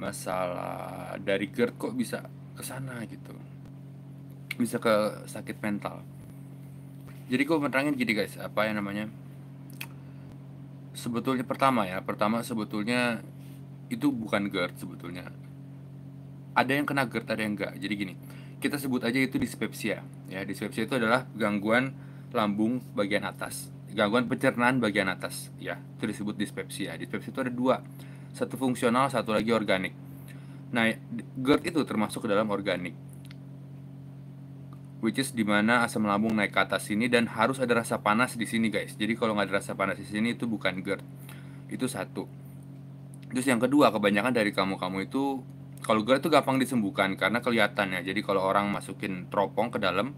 masalah dari GERD kok bisa ke sana gitu. Bisa ke sakit mental. Jadi gue menerangin gini guys apa yang namanya sebetulnya pertama ya pertama sebetulnya itu bukan GERD sebetulnya. Ada yang kena GERD ada yang enggak jadi gini kita sebut aja itu dispepsia ya. Dispepsia itu adalah gangguan lambung bagian atas gangguan pencernaan bagian atas ya. Itu disebut dispepsia. Dispepsia itu ada dua satu fungsional satu lagi organik. Nah GERD itu termasuk ke dalam organik. Which is di mana asam lambung naik ke atas sini dan harus ada rasa panas di sini guys. Jadi kalau nggak ada rasa panas di sini itu bukan GERD. Itu satu. Terus yang kedua kebanyakan dari kamu-kamu itu kalau GERD itu gampang disembuhkan karena kelihatan ya jadi kalau orang masukin teropong ke dalam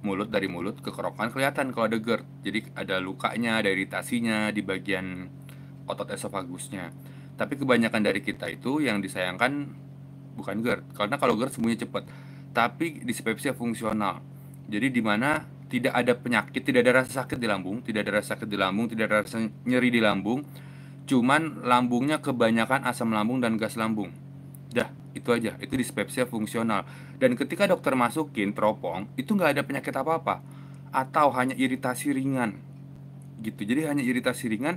mulut dari mulut ke kerokan kelihatan kalau ada GERD. Jadi ada lukanya ada iritasinya di bagian otot esofagusnya tapi kebanyakan dari kita itu yang disayangkan bukan GERD karena kalau GERD semuanya cepat tapi dispepsia fungsional. Jadi di mana tidak ada penyakit, tidak ada rasa sakit di lambung, tidak ada rasa sakit di lambung, tidak ada rasa nyeri di lambung, cuman lambungnya kebanyakan asam lambung dan gas lambung. Dah, itu aja. Itu dispepsia fungsional. Dan ketika dokter masukin teropong, itu nggak ada penyakit apa-apa, atau hanya iritasi ringan, gitu. Jadi hanya iritasi ringan,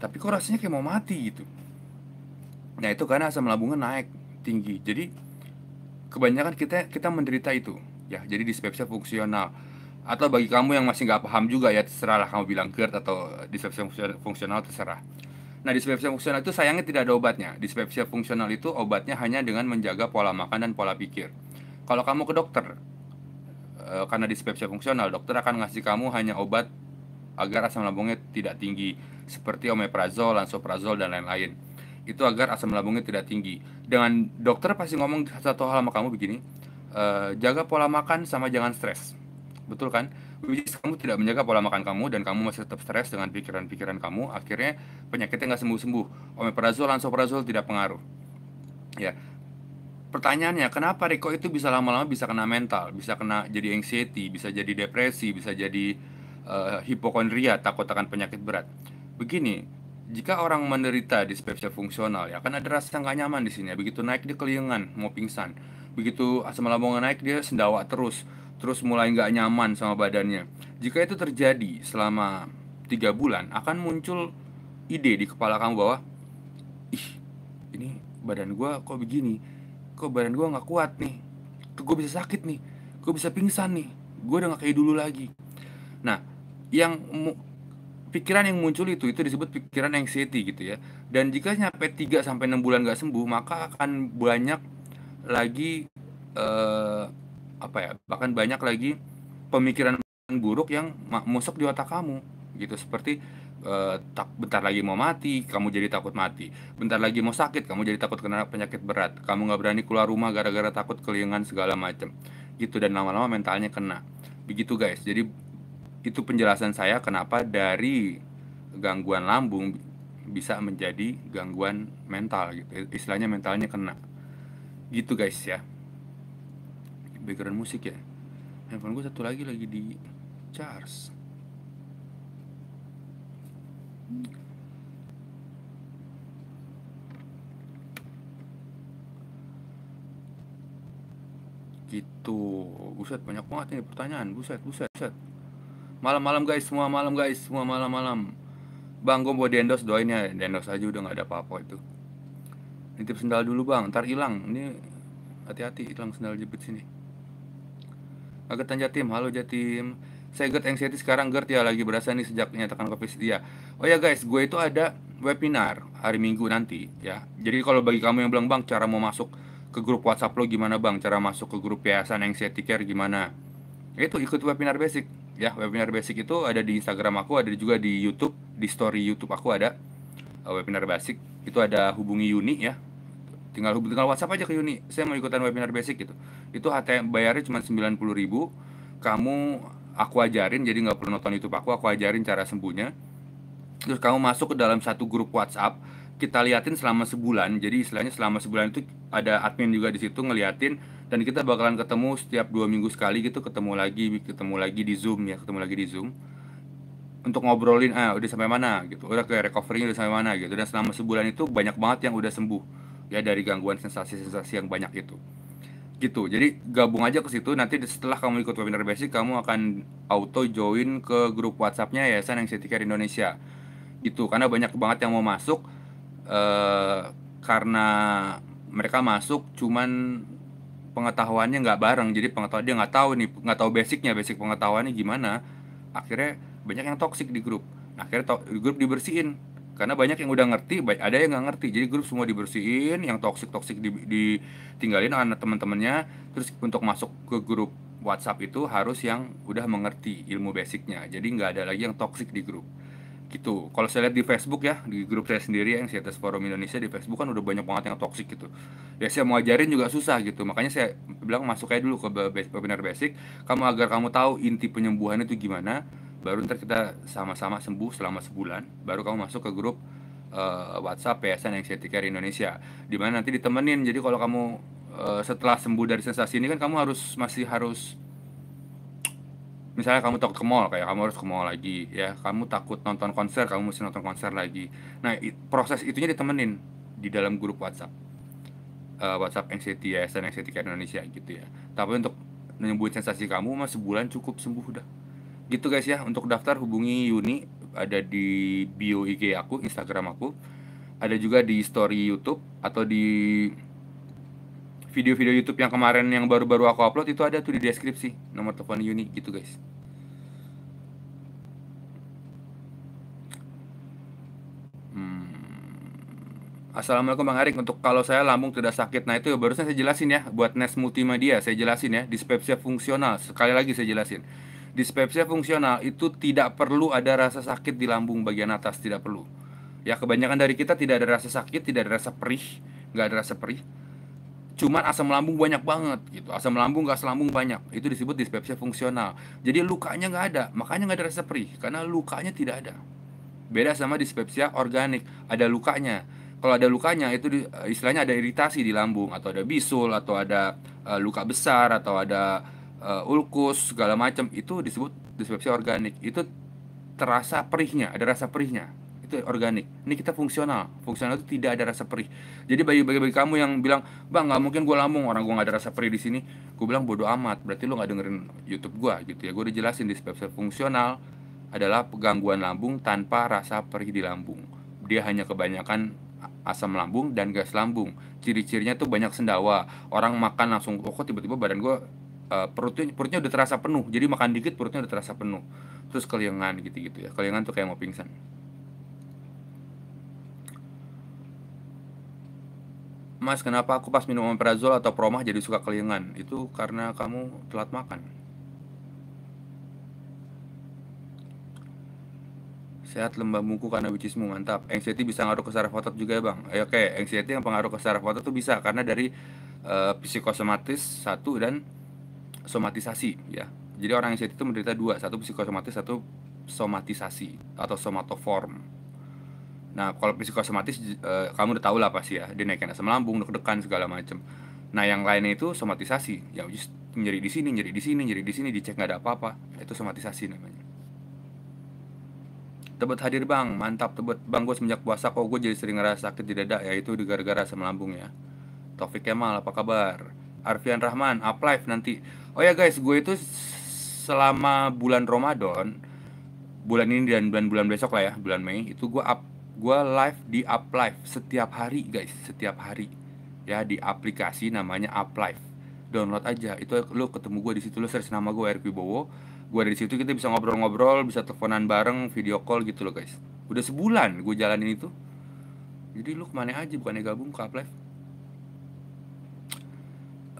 tapi kok rasanya kayak mau mati gitu. Nah itu karena asam lambungnya naik tinggi. Jadi kebanyakan kita kita menderita itu. Ya jadi dispepsia fungsional. Atau bagi kamu yang masih nggak paham juga ya terserah lah kamu bilang GERD atau dispepsia fungsional terserah. Nah dispepsia fungsional itu sayangnya tidak ada obatnya. Dispepsia fungsional itu obatnya hanya dengan menjaga pola makan dan pola pikir. Kalau kamu ke dokter e, karena dispepsia fungsional dokter akan ngasih kamu hanya obat agar asam lambungnya tidak tinggi seperti omeprazol, lansoprazol dan lain-lain itu agar asam lambungnya tidak tinggi. Dengan dokter pasti ngomong satu hal sama kamu begini, e, jaga pola makan sama jangan stres, betul kan? Which kamu tidak menjaga pola makan kamu dan kamu masih tetap stres dengan pikiran-pikiran kamu, akhirnya penyakitnya nggak sembuh-sembuh. Omeprazol, lansoprazol tidak pengaruh. Ya, pertanyaannya kenapa Riko itu bisa lama-lama bisa kena mental, bisa kena jadi anxiety, bisa jadi depresi, bisa jadi uh, hipokondria, takut akan penyakit berat. Begini, jika orang menderita dispepsia fungsional ya kan ada rasa nggak nyaman di sini. Ya. begitu naik dia keliengan mau pingsan. Begitu asam lambungnya naik dia sendawa terus. Terus mulai nggak nyaman sama badannya. Jika itu terjadi selama tiga bulan akan muncul ide di kepala kamu bahwa ih ini badan gue kok begini? Kok badan gue nggak kuat nih? Kok gue bisa sakit nih? Gue bisa pingsan nih? Gue udah nggak kayak dulu lagi. Nah yang pikiran yang muncul itu itu disebut pikiran anxiety gitu ya. Dan jika nyampe 3 sampai 6 bulan gak sembuh, maka akan banyak lagi eh, apa ya? Bahkan banyak lagi pemikiran buruk yang masuk di otak kamu gitu seperti eh, tak bentar lagi mau mati, kamu jadi takut mati. Bentar lagi mau sakit, kamu jadi takut kena penyakit berat. Kamu nggak berani keluar rumah gara-gara takut kelingan segala macam. Gitu dan lama-lama mentalnya kena. Begitu guys. Jadi itu penjelasan saya kenapa dari gangguan lambung bisa menjadi gangguan mental gitu. Istilahnya mentalnya kena. Gitu guys ya. Background musik ya. Handphone gue satu lagi lagi di charge. Gitu. Buset banyak banget nih pertanyaan. Buset buset buset Malam-malam guys, semua malam guys, semua malam-malam. Bang, gue mau diendos doain ya, diendos aja udah nggak ada apa-apa itu. Nitip sendal dulu bang, ntar hilang. Ini hati-hati hilang sendal jepit sini. Agetan Jatim, halo Jatim. Saya GERD anxiety sekarang GERD ya lagi berasa nih sejak menyatakan covid dia. Oh ya guys, gue itu ada webinar hari Minggu nanti ya. Jadi kalau bagi kamu yang bilang bang, cara mau masuk ke grup WhatsApp lo gimana bang? Cara masuk ke grup yayasan anxiety care gimana? Itu ikut webinar basic ya webinar basic itu ada di Instagram aku ada juga di YouTube di story YouTube aku ada. Uh, webinar basic itu ada hubungi Yuni ya. Tinggal hubungi tinggal WhatsApp aja ke Yuni saya mau ikutan webinar basic gitu. Itu HTM bayarnya cuma 90 ribu kamu aku ajarin jadi nggak perlu nonton YouTube aku aku ajarin cara sembuhnya. Terus kamu masuk ke dalam satu grup WhatsApp kita liatin selama sebulan jadi istilahnya selama sebulan itu ada admin juga di situ ngeliatin dan kita bakalan ketemu setiap dua minggu sekali gitu ketemu lagi ketemu lagi di zoom ya ketemu lagi di zoom. Untuk ngobrolin ah udah sampai mana? gitu. Udah kayak recovery udah sampai mana gitu. Dan selama sebulan itu banyak banget yang udah sembuh. Ya dari gangguan sensasi-sensasi yang banyak itu gitu. Jadi gabung aja ke situ. Nanti setelah kamu ikut webinar basic kamu akan auto join ke grup WhatsAppnya Yayasan Care Indonesia. Gitu. Karena banyak banget yang mau masuk eh, karena mereka masuk cuman pengetahuannya nggak bareng. Jadi pengetahuan dia nggak tahu nih nggak tahu basicnya basic pengetahuannya gimana. Akhirnya banyak yang toksik di grup. Akhirnya to grup dibersihin. Karena banyak yang udah ngerti ada yang nggak ngerti. Jadi grup semua dibersihin yang toksik toksik di, ditinggalin anak teman-temannya terus untuk masuk ke grup WhatsApp itu harus yang udah mengerti ilmu basicnya. Jadi nggak ada lagi yang toksik di grup gitu. Kalau saya lihat di Facebook ya di grup saya sendiri yang Siates Forum Indonesia di Facebook kan udah banyak banget yang toksik gitu. Ya saya mau ajarin juga susah gitu. Makanya saya bilang masuk aja dulu ke webinar basic. Kamu agar kamu tahu inti penyembuhan itu gimana baru ntar kita sama-sama sembuh selama sebulan baru kamu masuk ke grup uh, WhatsApp Yayasan Anxiety Care Indonesia di mana nanti ditemenin. Jadi kalau kamu uh, setelah sembuh dari sensasi ini kan kamu harus masih harus misalnya kamu takut ke mall kayak kamu harus ke mall lagi ya. Kamu takut nonton konser kamu mesti nonton konser lagi. Nah proses itunya ditemenin di dalam grup WhatsApp. Uh, WhatsApp Anxiety Yayasan Anxiety Care Indonesia gitu ya. Tapi untuk menyembuhin sensasi kamu mah sebulan cukup sembuh udah. Gitu guys ya. Untuk daftar hubungi Yuni. Ada di bio IG aku Instagram aku. Ada juga di story YouTube atau di video-video YouTube yang kemarin yang baru-baru aku upload itu ada tuh di deskripsi. Nomor telepon Yuni gitu guys. Hmm. Assalamualaikum Bang Arik. Untuk kalau saya lambung tidak sakit. Nah itu barusan saya jelasin ya. Buat NES multimedia Saya jelasin ya. Dispepsia fungsional. Sekali lagi saya jelasin. Dispepsia fungsional itu tidak perlu ada rasa sakit di lambung bagian atas, tidak perlu. Ya kebanyakan dari kita tidak ada rasa sakit, tidak ada rasa perih, nggak ada rasa perih. Cuman asam lambung banyak banget gitu. Asam lambung gas lambung banyak. Itu disebut dispepsia fungsional. Jadi lukanya nggak ada, makanya nggak ada rasa perih karena lukanya tidak ada. Beda sama dispepsia organik, ada lukanya. Kalau ada lukanya itu istilahnya ada iritasi di lambung atau ada bisul atau ada uh, luka besar atau ada uh, ulkus segala macam itu disebut dispepsia organik itu terasa perihnya ada rasa perihnya itu organik. Ini kita fungsional. Fungsional itu tidak ada rasa perih. Jadi bagi bagi, bagi kamu yang bilang bang nggak mungkin gue lambung. Orang gue nggak ada rasa perih di sini. Gue bilang bodoh amat. Berarti lo nggak dengerin YouTube gue gitu ya. Gue udah jelasin dispepsia fungsional adalah gangguan lambung tanpa rasa perih di lambung. Dia hanya kebanyakan asam lambung dan gas lambung. Ciri-cirinya tuh banyak sendawa. Orang makan langsung oh kok tiba-tiba badan gue uh, perutnya perutnya udah terasa penuh. Jadi makan dikit perutnya udah terasa penuh. Terus keliengan gitu gitu ya. Keliengan tuh kayak mau pingsan Mas, kenapa aku pas minum omeprazol atau promah jadi suka keliengan? Itu karena kamu telat makan. Sehat lembah muku karena wicismu mantap. Anxiety bisa ngaruh ke saraf otot juga ya bang. Eh, Oke, okay. anxiety yang pengaruh ke saraf otot tuh bisa karena dari uh, psikosomatis satu dan somatisasi ya. Jadi orang yang itu menderita dua, satu psikosomatis, satu somatisasi atau somatoform. Nah, kalau psikosomatis e, kamu udah tahu lah pasti ya, dia naikin asam lambung, deg-degan segala macam. Nah, yang lainnya itu somatisasi, ya just nyeri di sini, nyeri di sini, nyeri di sini, dicek nggak ada apa-apa, itu somatisasi namanya. Tebet hadir bang, mantap tebet bang gue semenjak puasa kok gue jadi sering ngerasa sakit di dada ya itu gara-gara asam lambung ya. Taufik Kemal apa kabar? Arfian Rahman, up live nanti. Oh ya guys, gue itu selama bulan Ramadan, bulan ini dan bulan-bulan besok lah ya, bulan Mei, itu gue up gue live di up live setiap hari guys, setiap hari ya di aplikasi namanya up live. Download aja, itu lo ketemu gue di situ lo search nama gue Erik Wibowo. Gue dari situ kita bisa ngobrol-ngobrol, bisa teleponan bareng, video call gitu loh guys. Udah sebulan gue jalanin itu. Jadi lu ke mana aja bukannya gabung ke up live?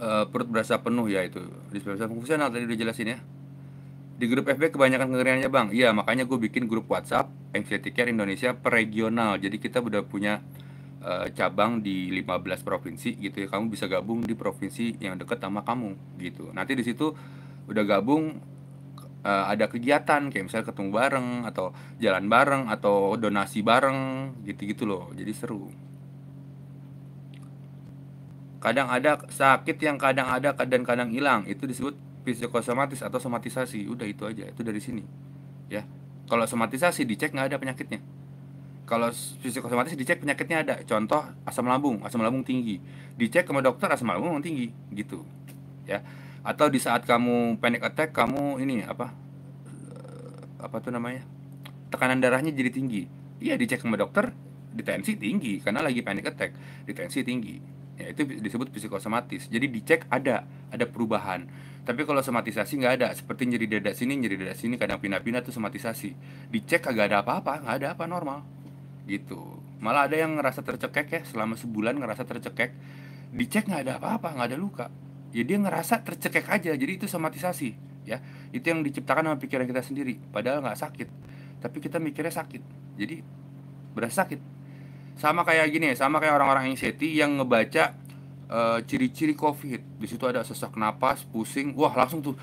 uh, perut berasa penuh ya itu dispersa fungsional tadi udah jelasin ya di grup FB kebanyakan kengeriannya bang iya makanya gue bikin grup WhatsApp Anxiety Care Indonesia per regional jadi kita udah punya uh, cabang di 15 provinsi gitu ya. Kamu bisa gabung di provinsi yang deket sama kamu gitu. Nanti di situ udah gabung uh, ada kegiatan kayak misalnya ketemu bareng atau jalan bareng atau donasi bareng gitu-gitu loh. Jadi seru. Kadang ada sakit yang kadang ada kadang-kadang hilang. Itu disebut psikosomatis atau somatisasi. Udah itu aja. Itu dari sini. Ya kalau somatisasi dicek nggak ada penyakitnya. Kalau psikosomatis dicek penyakitnya ada. Contoh asam lambung asam lambung tinggi. Dicek sama dokter asam lambung tinggi gitu ya. Atau di saat kamu panic attack kamu ini apa eh, apa tuh namanya tekanan darahnya jadi tinggi. Iya dicek sama dokter di tensi tinggi karena lagi panic attack di tensi tinggi. Ya itu disebut psikosomatis. Jadi dicek ada ada perubahan tapi kalau somatisasi nggak ada. Seperti nyeri dada sini nyeri dada sini kadang pindah-pindah tuh somatisasi. Dicek kagak ada apa-apa nggak ada apa normal. Gitu. Malah ada yang ngerasa tercekek ya selama sebulan ngerasa tercekek. Dicek nggak ada apa-apa nggak ada luka. Ya dia ngerasa tercekek aja jadi itu somatisasi ya. Itu yang diciptakan sama pikiran kita sendiri. Padahal nggak sakit. Tapi kita mikirnya sakit. Jadi berasa sakit. Sama kayak gini sama kayak orang-orang anxiety yang ngebaca uh, ciri-ciri covid. Di situ ada sesak napas pusing. Wah langsung tuh.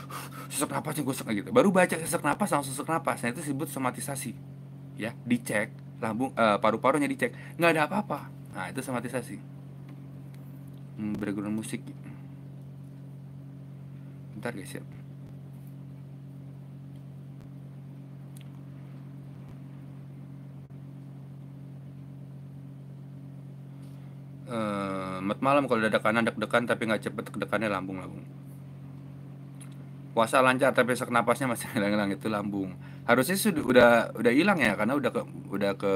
Sesak napas yang gue gitu. Baru baca sesak napas langsung sesak napas. Nah itu disebut somatisasi. Ya dicek. Lambung uh, paru-parunya dicek. Nggak ada apa-apa. Nah itu somatisasi. Hmm, background musik. Bentar guys ya uh, mat malam kalau dadakan deg-degan tapi nggak cepet deg-degannya lambung-lambung puasa lancar tapi sesak napasnya masih hilang-hilang itu lambung. Harusnya sudah udah udah hilang ya karena udah ke udah ke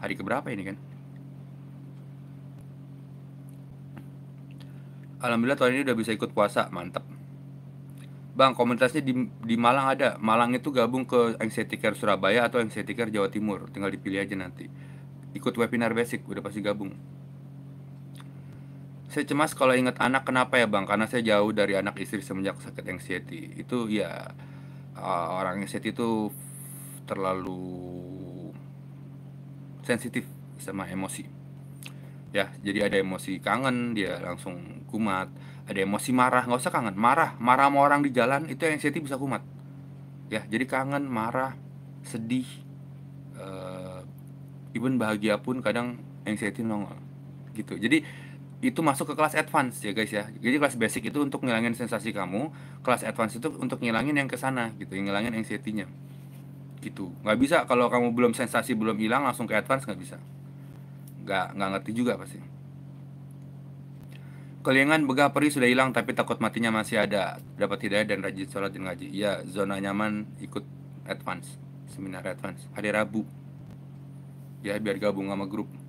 hari keberapa ini kan? Alhamdulillah tahun ini udah bisa ikut puasa mantap Bang komunitasnya di, di Malang ada. Malang itu gabung ke Anxiety Care Surabaya atau Anxiety Care Jawa Timur. Tinggal dipilih aja nanti. Ikut webinar basic udah pasti gabung saya cemas kalau ingat anak kenapa ya bang? Karena saya jauh dari anak istri semenjak sakit anxiety. Itu ya uh, orang anxiety itu terlalu sensitif sama emosi. Ya, jadi ada emosi kangen dia langsung kumat. Ada emosi marah nggak usah kangen, marah, marah sama orang di jalan itu anxiety bisa kumat. Ya, jadi kangen, marah, sedih, uh, even bahagia pun kadang anxiety nongol gitu. Jadi itu masuk ke kelas advance ya guys ya. Jadi kelas basic itu untuk ngilangin sensasi kamu kelas advance itu untuk ngilangin yang ke sana gitu ngilangin anxiety-nya. Gitu. Nggak bisa kalau kamu belum sensasi belum hilang langsung ke advance nggak bisa. Nggak nggak ngerti juga pasti. Kelingan begah perih sudah hilang tapi takut matinya masih ada. Dapat hidayah dan rajin sholat dan ngaji. Ya zona nyaman ikut advance. Seminar advance. Hari Rabu. Ya biar gabung sama grup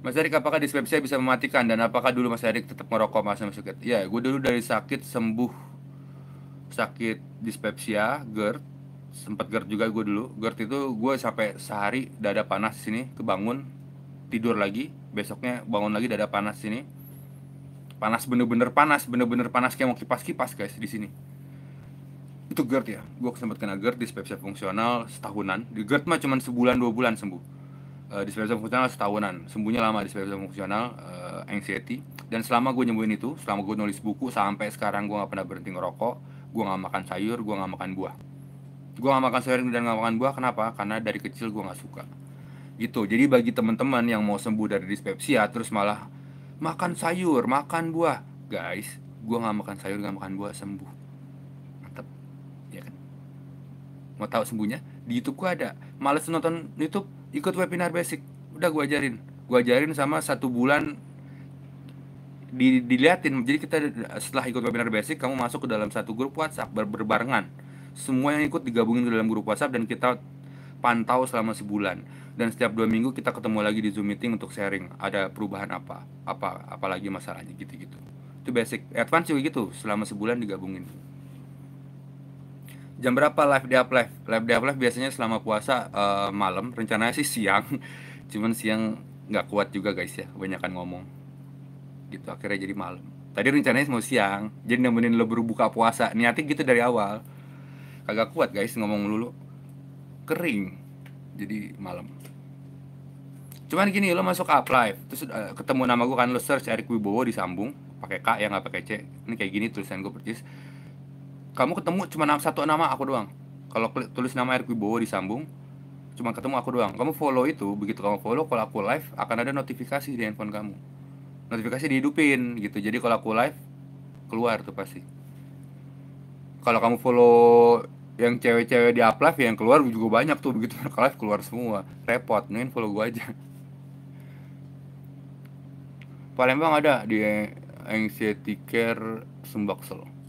Mas Erik, apakah dispepsia bisa mematikan dan apakah dulu Mas Erik tetap merokok masa masuk sakit? Ya, gue dulu dari sakit sembuh sakit dispepsia, GERD, sempat GERD juga gue dulu. GERD itu gue sampai sehari dada panas sini, kebangun, tidur lagi, besoknya bangun lagi dada panas sini. Panas bener-bener panas, bener-bener panas kayak mau kipas-kipas guys di sini. Itu GERD ya, gue sempat kena GERD dispepsia fungsional setahunan. Di GERD mah cuma sebulan dua bulan sembuh uh, dyspepsia fungsional setahunan. Sembuhnya lama dyspepsia fungsional uh, anxiety. Dan selama gue nyembuhin itu selama gue nulis buku sampai sekarang gue gak pernah berhenti ngerokok gue gak makan sayur gue gak makan buah. Gue gak makan sayur dan gak makan buah kenapa? Karena dari kecil gue gak suka. Gitu. Jadi bagi teman-teman yang mau sembuh dari dispepsia terus malah makan sayur makan buah. Guys gue gak makan sayur gak makan buah sembuh. Mantap ya kan? Mau tahu sembuhnya? Di YouTube gue ada. Males nonton YouTube ikut webinar basic. Udah gue ajarin. Gue ajarin sama satu bulan di, diliatin. Jadi kita setelah ikut webinar basic kamu masuk ke dalam satu grup WhatsApp ber berbarengan. Semua yang ikut digabungin ke dalam grup WhatsApp dan kita pantau selama sebulan. Dan setiap dua minggu kita ketemu lagi di zoom meeting untuk sharing ada perubahan apa apa apalagi masalahnya gitu gitu itu basic. Advance juga gitu selama sebulan digabungin jam berapa live di live live di live biasanya selama puasa uh, malam. Rencananya sih siang. Cuman siang nggak kuat juga guys ya. Kebanyakan ngomong. Gitu akhirnya jadi malam. Tadi rencananya mau siang. Jadi nemenin lo berbuka puasa. Niatnya gitu dari awal. Kagak kuat guys ngomong dulu kering. Jadi malam. Cuman gini lo masuk up live terus uh, ketemu nama gue kan lo search Erik Wibowo disambung. Pakai K ya nggak pakai C. Ini kayak gini tulisan gue persis kamu ketemu cuma satu nama aku doang. Kalau tulis nama Erik Wibowo disambung cuma ketemu aku doang. Kamu follow itu begitu kamu follow kalau aku live akan ada notifikasi di handphone kamu. Notifikasi dihidupin gitu. Jadi kalau aku live keluar tuh pasti. Kalau kamu follow yang cewek-cewek di uplive yang keluar juga banyak tuh. Begitu mereka live keluar semua. Repot nih follow gue aja. Palembang ada di anxiety care Sumbaksel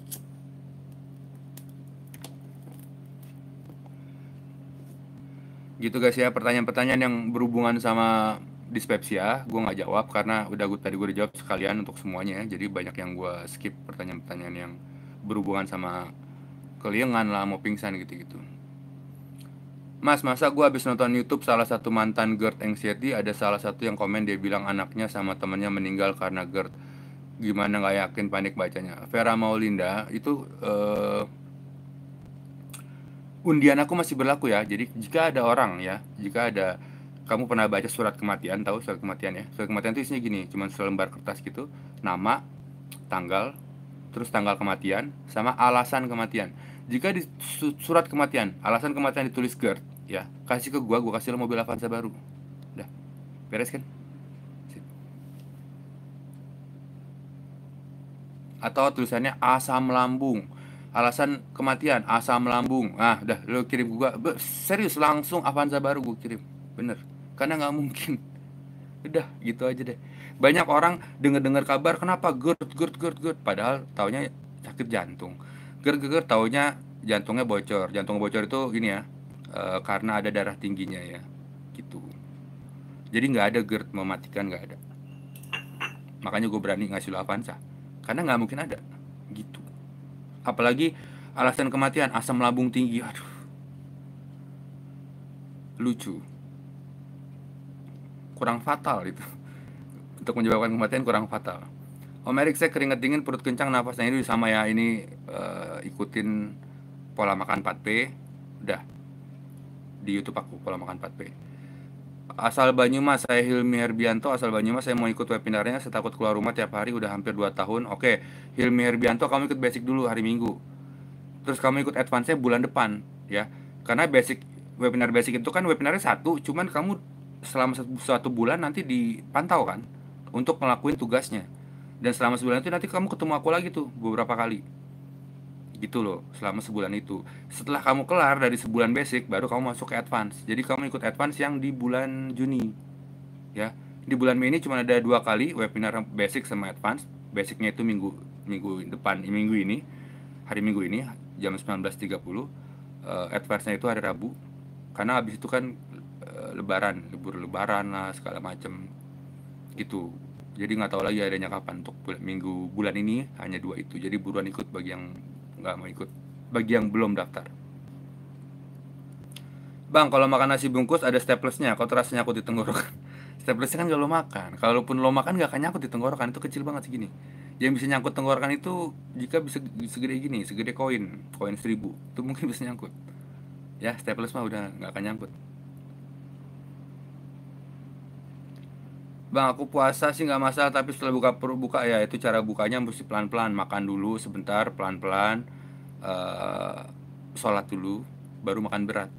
gitu guys ya pertanyaan-pertanyaan yang berhubungan sama dispepsia gue nggak jawab karena udah gue tadi gue jawab sekalian untuk semuanya. Ya jadi banyak yang gue skip pertanyaan-pertanyaan yang berhubungan sama keliengan lah mau pingsan gitu-gitu. Mas, masa gue habis nonton YouTube salah satu mantan GERD anxiety? Ada salah satu yang komen dia bilang anaknya sama temennya meninggal karena GERD. Gimana nggak yakin panik bacanya? Vera Maulinda itu uh, undian aku masih berlaku ya. Jadi jika ada orang ya jika ada kamu pernah baca surat kematian tahu surat kematian ya? Surat kematian itu isinya gini cuma selembar kertas gitu. Nama tanggal terus tanggal kematian sama alasan kematian. Jika di surat kematian alasan kematian ditulis GERD ya kasih ke gua gua kasih lo mobil Avanza baru. Udah beres kan? Atau tulisannya asam lambung alasan kematian asam lambung. Ah udah lo kirim gua. Serius langsung Avanza baru gua kirim. Bener. Karena nggak mungkin. Udah gitu aja deh. Banyak orang dengar dengar kabar kenapa GERD GERD GERD GERD? Padahal taunya sakit jantung. GERD GERD taunya jantungnya bocor. Jantung bocor itu gini ya uh, karena ada darah tingginya ya. Gitu. Jadi nggak ada GERD mematikan nggak ada. Makanya gue berani ngasih lo Avanza. Karena nggak mungkin ada. Gitu apalagi alasan kematian asam lambung tinggi aduh. Lucu. Kurang fatal itu. Untuk menyebabkan kematian kurang fatal. Om Erik saya keringet dingin perut kencang nafasnya ini sama ya ini uh, ikutin pola makan 4P udah. Di YouTube aku pola makan 4P. Asal Banyumas, saya Hilmi Herbianto, asal Banyumas saya mau ikut webinarnya, saya takut keluar rumah tiap hari udah hampir 2 tahun. Oke, Hilmi Herbianto kamu ikut basic dulu hari Minggu. Terus kamu ikut advance-nya bulan depan ya. Karena basic webinar basic itu kan webinarnya satu, cuman kamu selama satu, satu bulan nanti dipantau kan untuk ngelakuin tugasnya. Dan selama sebulan itu nanti kamu ketemu aku lagi tuh beberapa kali gitu loh selama sebulan itu. Setelah kamu kelar dari sebulan basic baru kamu masuk ke advance. Jadi kamu ikut advance yang di bulan Juni ya. Di bulan Mei ini cuma ada dua kali webinar basic sama advance. Basicnya itu minggu minggu depan minggu ini hari minggu ini jam 19.30 uh, advance-nya itu hari Rabu. Karena habis itu kan uh, lebaran libur lebaran lah segala macem gitu. Jadi nggak tahu lagi adanya kapan untuk minggu bulan ini hanya dua itu. Jadi buruan ikut bagi yang nggak mau ikut bagi yang belum daftar Bang, kalau makan nasi bungkus ada staplesnya, kau terasa nyakut di tenggorokan. Staplesnya kan kalau makan, kalaupun lo makan gak akan nyakut di tenggorokan, itu kecil banget segini. Yang bisa nyangkut tenggorokan itu jika bisa segede gini, segede koin, koin seribu, itu mungkin bisa nyangkut. Ya, staples mah udah nggak akan nyangkut. Bang, aku puasa sih nggak masalah, tapi setelah buka perut buka ya itu cara bukanya mesti pelan-pelan, makan dulu sebentar, pelan-pelan, uh, sholat dulu, baru makan berat.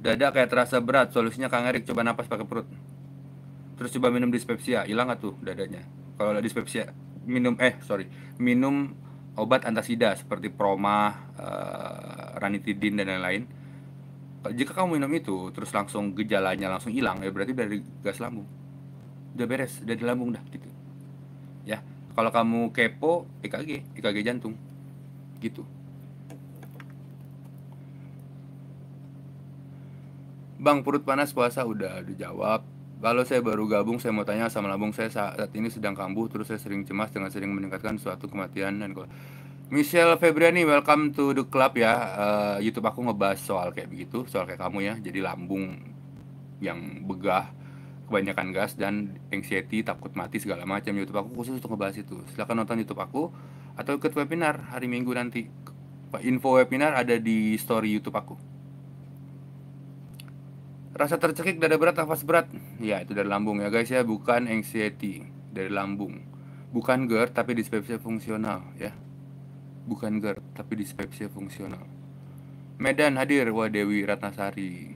Dada kayak terasa berat, solusinya Kang Erik coba napas pakai perut. Terus coba minum dispepsia, hilang gak tuh dadanya? Kalau ada dispepsia, minum eh sorry, minum obat antasida seperti proma, uh, ranitidin dan lain-lain. Jika kamu minum itu terus langsung gejalanya langsung hilang, ya berarti dari gas lambung. Udah beres, udah di lambung dah gitu. Ya, kalau kamu kepo, EKG, EKG jantung, gitu. Bang perut panas puasa udah dijawab. Kalau saya baru gabung, saya mau tanya sama lambung saya saat ini sedang kambuh, terus saya sering cemas dengan sering meningkatkan suatu kematian dan Michelle Febriani, welcome to the club ya. Uh, YouTube aku ngebahas soal kayak begitu, soal kayak kamu ya. Jadi lambung yang begah, kebanyakan gas dan anxiety, takut mati segala macam. YouTube aku khusus untuk ngebahas itu. Silahkan nonton YouTube aku atau ikut webinar hari Minggu nanti. Info webinar ada di story YouTube aku. Rasa tercekik dada berat nafas berat Ya itu dari lambung ya guys ya Bukan anxiety Dari lambung Bukan GERD tapi dispepsia fungsional ya Bukan GERD tapi dispepsia fungsional. Medan hadir Wah Dewi Ratnasari.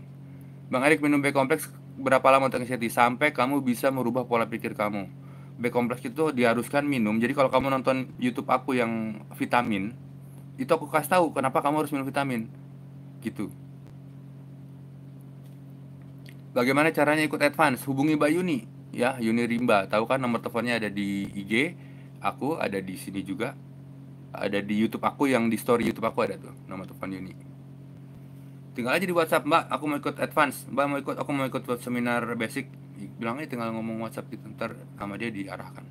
Bang Erik minum B kompleks berapa lama untuk anxiety Sampai kamu bisa merubah pola pikir kamu. B kompleks itu diharuskan minum. Jadi kalau kamu nonton YouTube aku yang vitamin itu aku kasih tahu kenapa kamu harus minum vitamin. Gitu. Bagaimana caranya ikut advance? Hubungi Mbak Yuni. Ya Yuni Rimba. Tahu kan nomor teleponnya ada di IG aku ada di sini juga ada di YouTube aku yang di story YouTube aku ada tuh nomor telepon Yuni. Tinggal aja di WhatsApp Mbak aku mau ikut advance. Mbak mau ikut aku mau ikut seminar basic. Bilang aja tinggal ngomong WhatsApp gitu ntar sama dia diarahkan.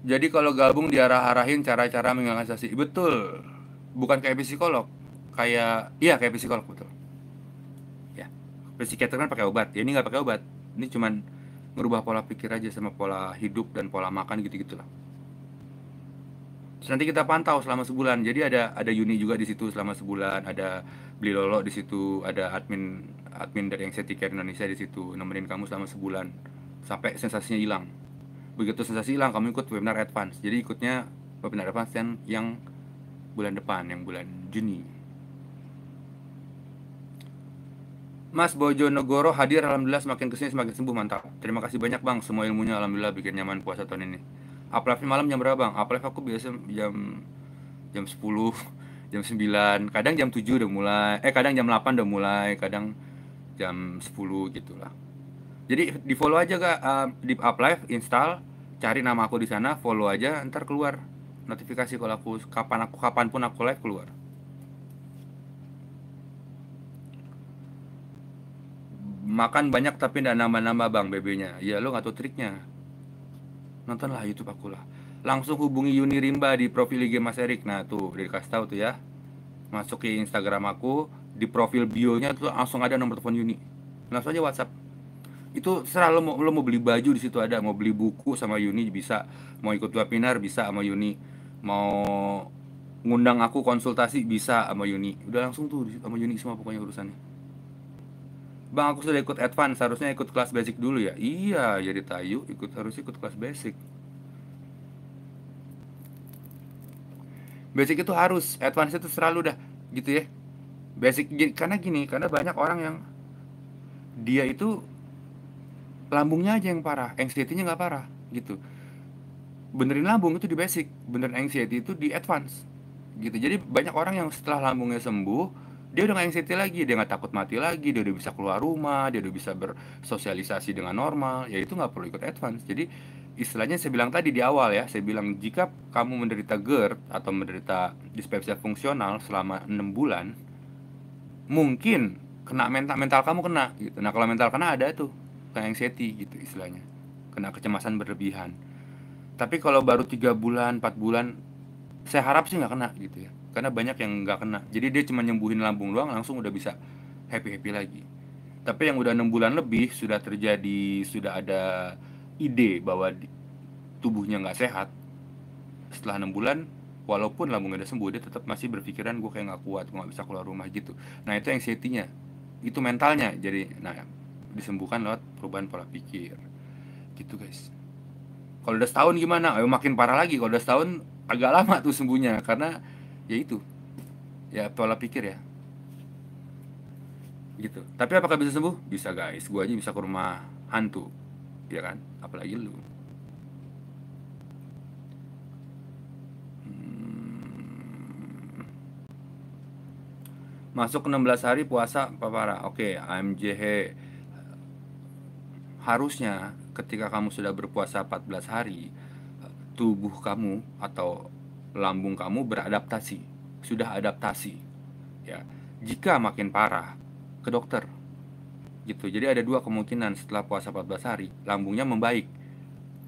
Jadi kalau gabung diarah-arahin cara-cara sensasi betul. Bukan kayak psikolog. Kayak iya kayak psikolog betul. Ya. Psikiater kan pakai obat. Ya ini nggak pakai obat. Ini cuman merubah pola pikir aja sama pola hidup dan pola makan gitu gitulah Nanti kita pantau selama sebulan. Jadi ada ada Yuni juga di situ selama sebulan ada beli lolo di situ ada admin admin dari yang Care Indonesia di situ nemenin kamu selama sebulan. Sampai sensasinya hilang. Begitu sensasi hilang kamu ikut webinar advance. Jadi ikutnya webinar advance yang yang bulan depan yang bulan Juni. Mas Bojonegoro hadir alhamdulillah semakin ke sini semakin sembuh mantap. Terima kasih banyak bang. Semua ilmunya alhamdulillah bikin nyaman puasa tahun ini Uplive malam jam berapa bang? Uplive aku biasa jam jam 10 jam 9 kadang jam 7 udah mulai eh kadang jam 8 udah mulai kadang jam 10 gitulah jadi di follow aja kak. Uh, di Uplive install cari nama aku di sana follow aja ntar keluar notifikasi kalau aku kapan aku kapan pun aku live keluar. Makan banyak tapi tidak nambah-nambah bang BB-nya ya lo nggak tahu triknya nontonlah YouTube aku lah. Langsung hubungi Yuni Rimba di profil IG Mas Erik. Nah tuh udah dikasih tahu tuh ya. Masuk ke Instagram aku di profil bionya tuh langsung ada nomor telepon Yuni. Langsung aja WhatsApp. Itu serah lo mau lo mau beli baju di situ ada. Mau beli buku sama Yuni bisa. Mau ikut webinar bisa sama Yuni. Mau ngundang aku konsultasi bisa sama Yuni. Udah langsung tuh sama Yuni semua pokoknya urusannya Bang aku sudah ikut advance harusnya ikut kelas basic dulu ya? Iya jadi tayu ikut harus ikut kelas basic. Basic itu harus advance itu selalu dah gitu ya. Basic karena gini karena banyak orang yang Dia itu Lambungnya aja yang parah Anxiety-nya nggak parah gitu. Benerin lambung itu di basic Benerin anxiety itu di advance gitu. Jadi banyak orang yang setelah lambungnya sembuh dia udah gak anxiety lagi dia nggak takut mati lagi dia udah bisa keluar rumah dia udah bisa bersosialisasi dengan normal ya itu nggak perlu ikut advance. Jadi istilahnya saya bilang tadi di awal ya saya bilang jika kamu menderita GERD atau menderita dispepsia fungsional selama enam bulan mungkin kena mental mental kamu kena gitu. Nah kalau mental kena ada tuh kayak anxiety gitu istilahnya. Kena kecemasan berlebihan. Tapi kalau baru tiga bulan empat bulan saya harap sih nggak kena gitu ya karena banyak yang nggak kena. Jadi dia cuma nyembuhin lambung doang langsung udah bisa happy happy lagi. Tapi yang udah enam bulan lebih sudah terjadi sudah ada ide bahwa tubuhnya nggak sehat setelah enam bulan walaupun lambungnya udah sembuh dia tetap masih berpikiran gue kayak nggak kuat gue nggak bisa keluar rumah gitu. Nah itu yang anxiety-nya. Itu mentalnya. Jadi nah disembuhkan lewat perubahan pola pikir. Gitu guys. Kalau udah setahun gimana? Ayo makin parah lagi. Kalau udah setahun agak lama tuh sembuhnya. Karena ya itu. Ya pola pikir ya. Gitu. Tapi apakah bisa sembuh? Bisa guys. Gua aja bisa ke rumah hantu. Ya kan? Apalagi lu. Hmm. masuk 16 hari puasa apa parah oke AMJH harusnya ketika kamu sudah berpuasa 14 hari tubuh kamu atau lambung kamu beradaptasi, sudah adaptasi. Ya, jika makin parah, ke dokter. Gitu. Jadi ada dua kemungkinan setelah puasa 14 hari, lambungnya membaik.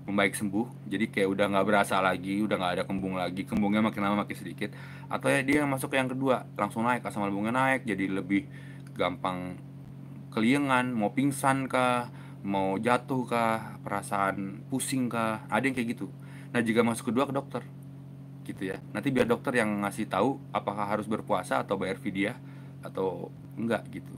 Membaik sembuh, jadi kayak udah nggak berasa lagi, udah nggak ada kembung lagi, kembungnya makin lama makin sedikit. Atau ya dia masuk ke yang kedua, langsung naik, asam lambungnya naik, jadi lebih gampang keliengan, mau pingsan kah, mau jatuh kah, perasaan pusing kah, ada yang kayak gitu. Nah jika masuk kedua ke dokter, gitu ya. Nanti biar dokter yang ngasih tahu apakah harus berpuasa atau bayar vidya atau enggak gitu.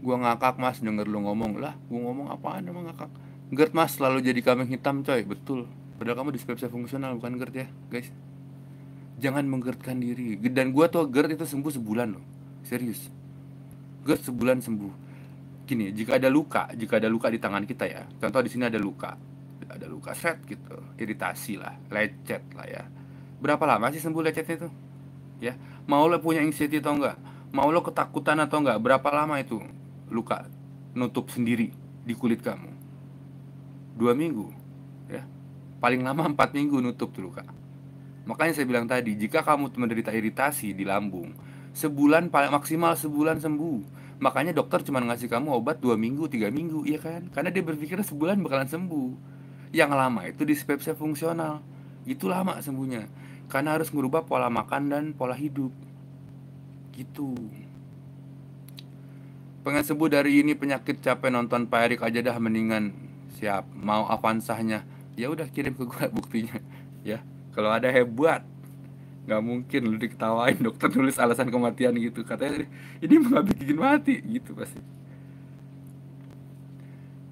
Gua ngakak mas denger lu ngomong. Lah gua ngomong apaan emang ngakak? GERD mas selalu jadi kambing hitam coy. Betul. Padahal kamu dispepsia fungsional bukan GERD ya guys. Jangan menggerdkan diri. Dan gua tuh GERD itu sembuh sebulan loh. Serius. GERD sebulan sembuh gini jika ada luka jika ada luka di tangan kita ya contoh di sini ada luka ada luka set gitu iritasi lah lecet lah ya. Berapa lama sih sembuh lecetnya itu? Ya mau lo punya anxiety atau enggak? Mau lo ketakutan atau enggak? Berapa lama itu luka nutup sendiri di kulit kamu? Dua minggu ya. Paling lama empat minggu nutup tuh luka. Makanya saya bilang tadi jika kamu menderita iritasi di lambung sebulan paling maksimal sebulan sembuh makanya dokter cuma ngasih kamu obat dua minggu tiga minggu iya kan? Karena dia berpikir sebulan bakalan sembuh. Yang lama itu dispepsia fungsional. Itu lama sembuhnya. Karena harus merubah pola makan dan pola hidup. Gitu. Pengen sembuh dari ini penyakit capek nonton Pak Erik aja dah mendingan. Siap. Mau avansahnya. Ya udah kirim ke gua buktinya. Ya kalau ada hebat nggak mungkin lu diketawain dokter nulis alasan kematian gitu katanya ini mau bikin mati gitu pasti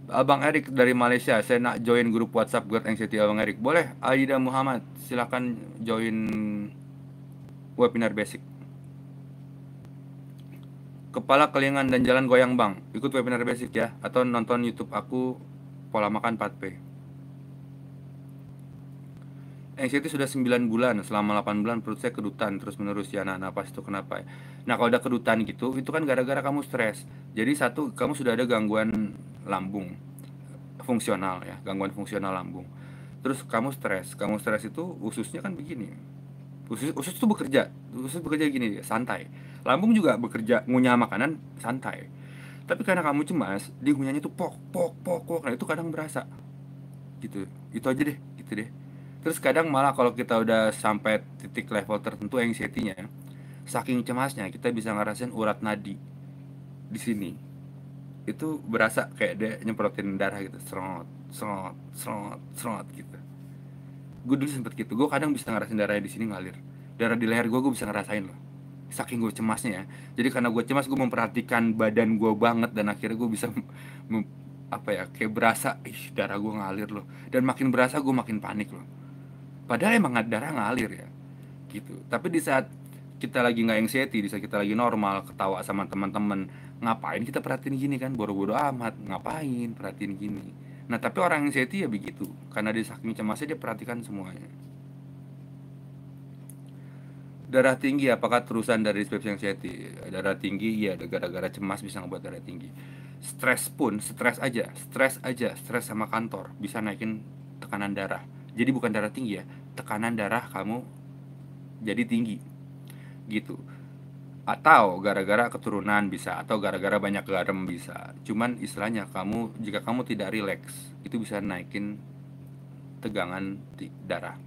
Abang Erik dari Malaysia, saya nak join grup WhatsApp GERD Anxiety Abang Erik. Boleh, Aida Muhammad, silakan join webinar basic. Kepala kelingan dan jalan goyang bang, ikut webinar basic ya, atau nonton YouTube aku pola makan 4P. Anxiety sudah 9 bulan, selama 8 bulan perut saya kedutan terus menerus ya nah napas itu kenapa ya? Nah kalau udah kedutan gitu, itu kan gara-gara kamu stres. Jadi satu, kamu sudah ada gangguan lambung fungsional ya gangguan fungsional lambung. Terus kamu stres kamu stres itu ususnya kan begini usus usus itu bekerja usus bekerja gini santai. Lambung juga bekerja ngunyah makanan santai. Tapi karena kamu cemas dia ngunyahnya itu pok pok pok pok nah itu kadang berasa. Gitu itu aja deh gitu deh terus kadang malah kalau kita udah sampai titik level tertentu anxiety-nya saking cemasnya kita bisa ngerasain urat nadi di sini. Itu berasa kayak dia nyemprotin darah gitu serot serot serot serot gitu. Gue dulu sempet gitu gue kadang bisa ngerasain darahnya di sini ngalir. Darah di leher gue gue bisa ngerasain loh. Saking gue cemasnya ya. Jadi karena gue cemas gue memperhatikan badan gue banget dan akhirnya gue bisa apa ya kayak berasa ih darah gue ngalir loh. Dan makin berasa gue makin panik loh padahal emang darah ngalir ya gitu. Tapi di saat kita lagi nggak anxiety di saat kita lagi normal ketawa sama teman-teman ngapain kita perhatiin gini kan? Boro-boro amat ngapain perhatiin gini? Nah tapi orang yang seti ya begitu. Karena dia saking cemasnya dia perhatikan semuanya. Darah tinggi apakah terusan dari dispepsia anxiety? Darah tinggi iya. Gara-gara cemas bisa ngebuat darah tinggi. Stres pun stres aja. Stres aja. Stres sama kantor. Bisa naikin tekanan darah. Jadi bukan darah tinggi ya tekanan darah kamu jadi tinggi gitu. Atau gara-gara keturunan bisa atau gara-gara banyak garam bisa. Cuman istilahnya kamu jika kamu tidak rileks itu bisa naikin tegangan darah.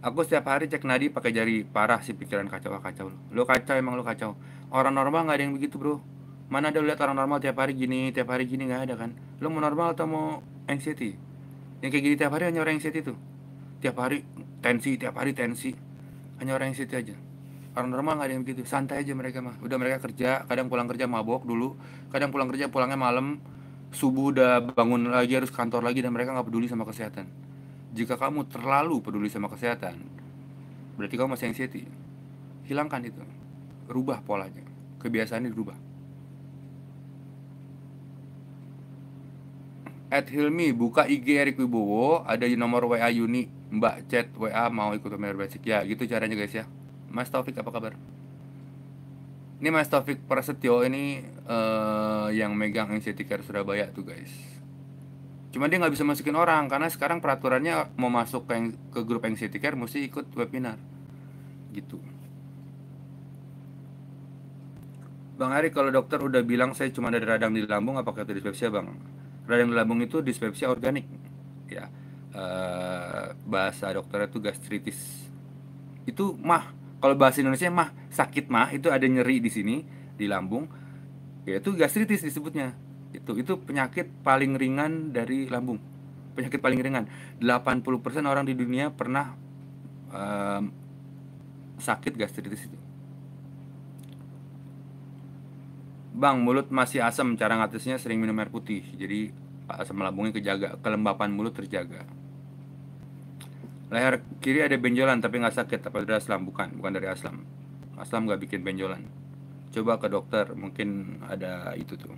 Aku setiap hari cek nadi pakai jari parah sih pikiran kacau kacau lo kacau emang lo kacau. Orang normal nggak ada yang begitu bro. Mana ada lihat orang normal tiap hari gini tiap hari gini nggak ada kan? Lo mau normal atau mau anxiety yang kayak gini tiap hari hanya orang anxiety tuh tiap hari tensi tiap hari tensi. Hanya orang anxiety aja. Orang normal nggak ada yang begitu. Santai aja mereka mah. Udah mereka kerja kadang pulang kerja mabok dulu. Kadang pulang kerja pulangnya malam. Subuh udah bangun lagi harus kantor lagi dan mereka nggak peduli sama kesehatan. Jika kamu terlalu peduli sama kesehatan berarti kamu masih anxiety. Hilangkan itu. Rubah polanya. Kebiasaan dirubah At Hilmi buka IG Erik Wibowo ada di nomor WA Yuni Mbak chat WA mau ikut webinar basic ya gitu caranya guys ya Mas Taufik apa kabar? Ini Mas Taufik Prasetyo ini uh, yang megang NCT Care Surabaya tuh guys. Cuma dia nggak bisa masukin orang karena sekarang peraturannya mau masuk ke, ke grup NCT Care mesti ikut webinar. Gitu. Bang Ari kalau dokter udah bilang saya cuma ada radang di lambung apakah itu dispepsia bang? Radang di lambung itu dispepsia organik ya. Uh, bahasa dokternya itu gastritis itu mah kalau bahasa Indonesia mah sakit mah itu ada nyeri di sini di lambung yaitu gastritis disebutnya itu itu penyakit paling ringan dari lambung penyakit paling ringan 80% orang di dunia pernah um, sakit gastritis itu Bang, mulut masih asam, cara ngatisnya sering minum air putih. Jadi asam lambungnya kejaga, kelembapan mulut terjaga. Leher kiri ada benjolan tapi nggak sakit, apa dari aslam? Bukan, bukan dari aslam. Aslam nggak bikin benjolan. coba ke dokter mungkin ada itu tuh.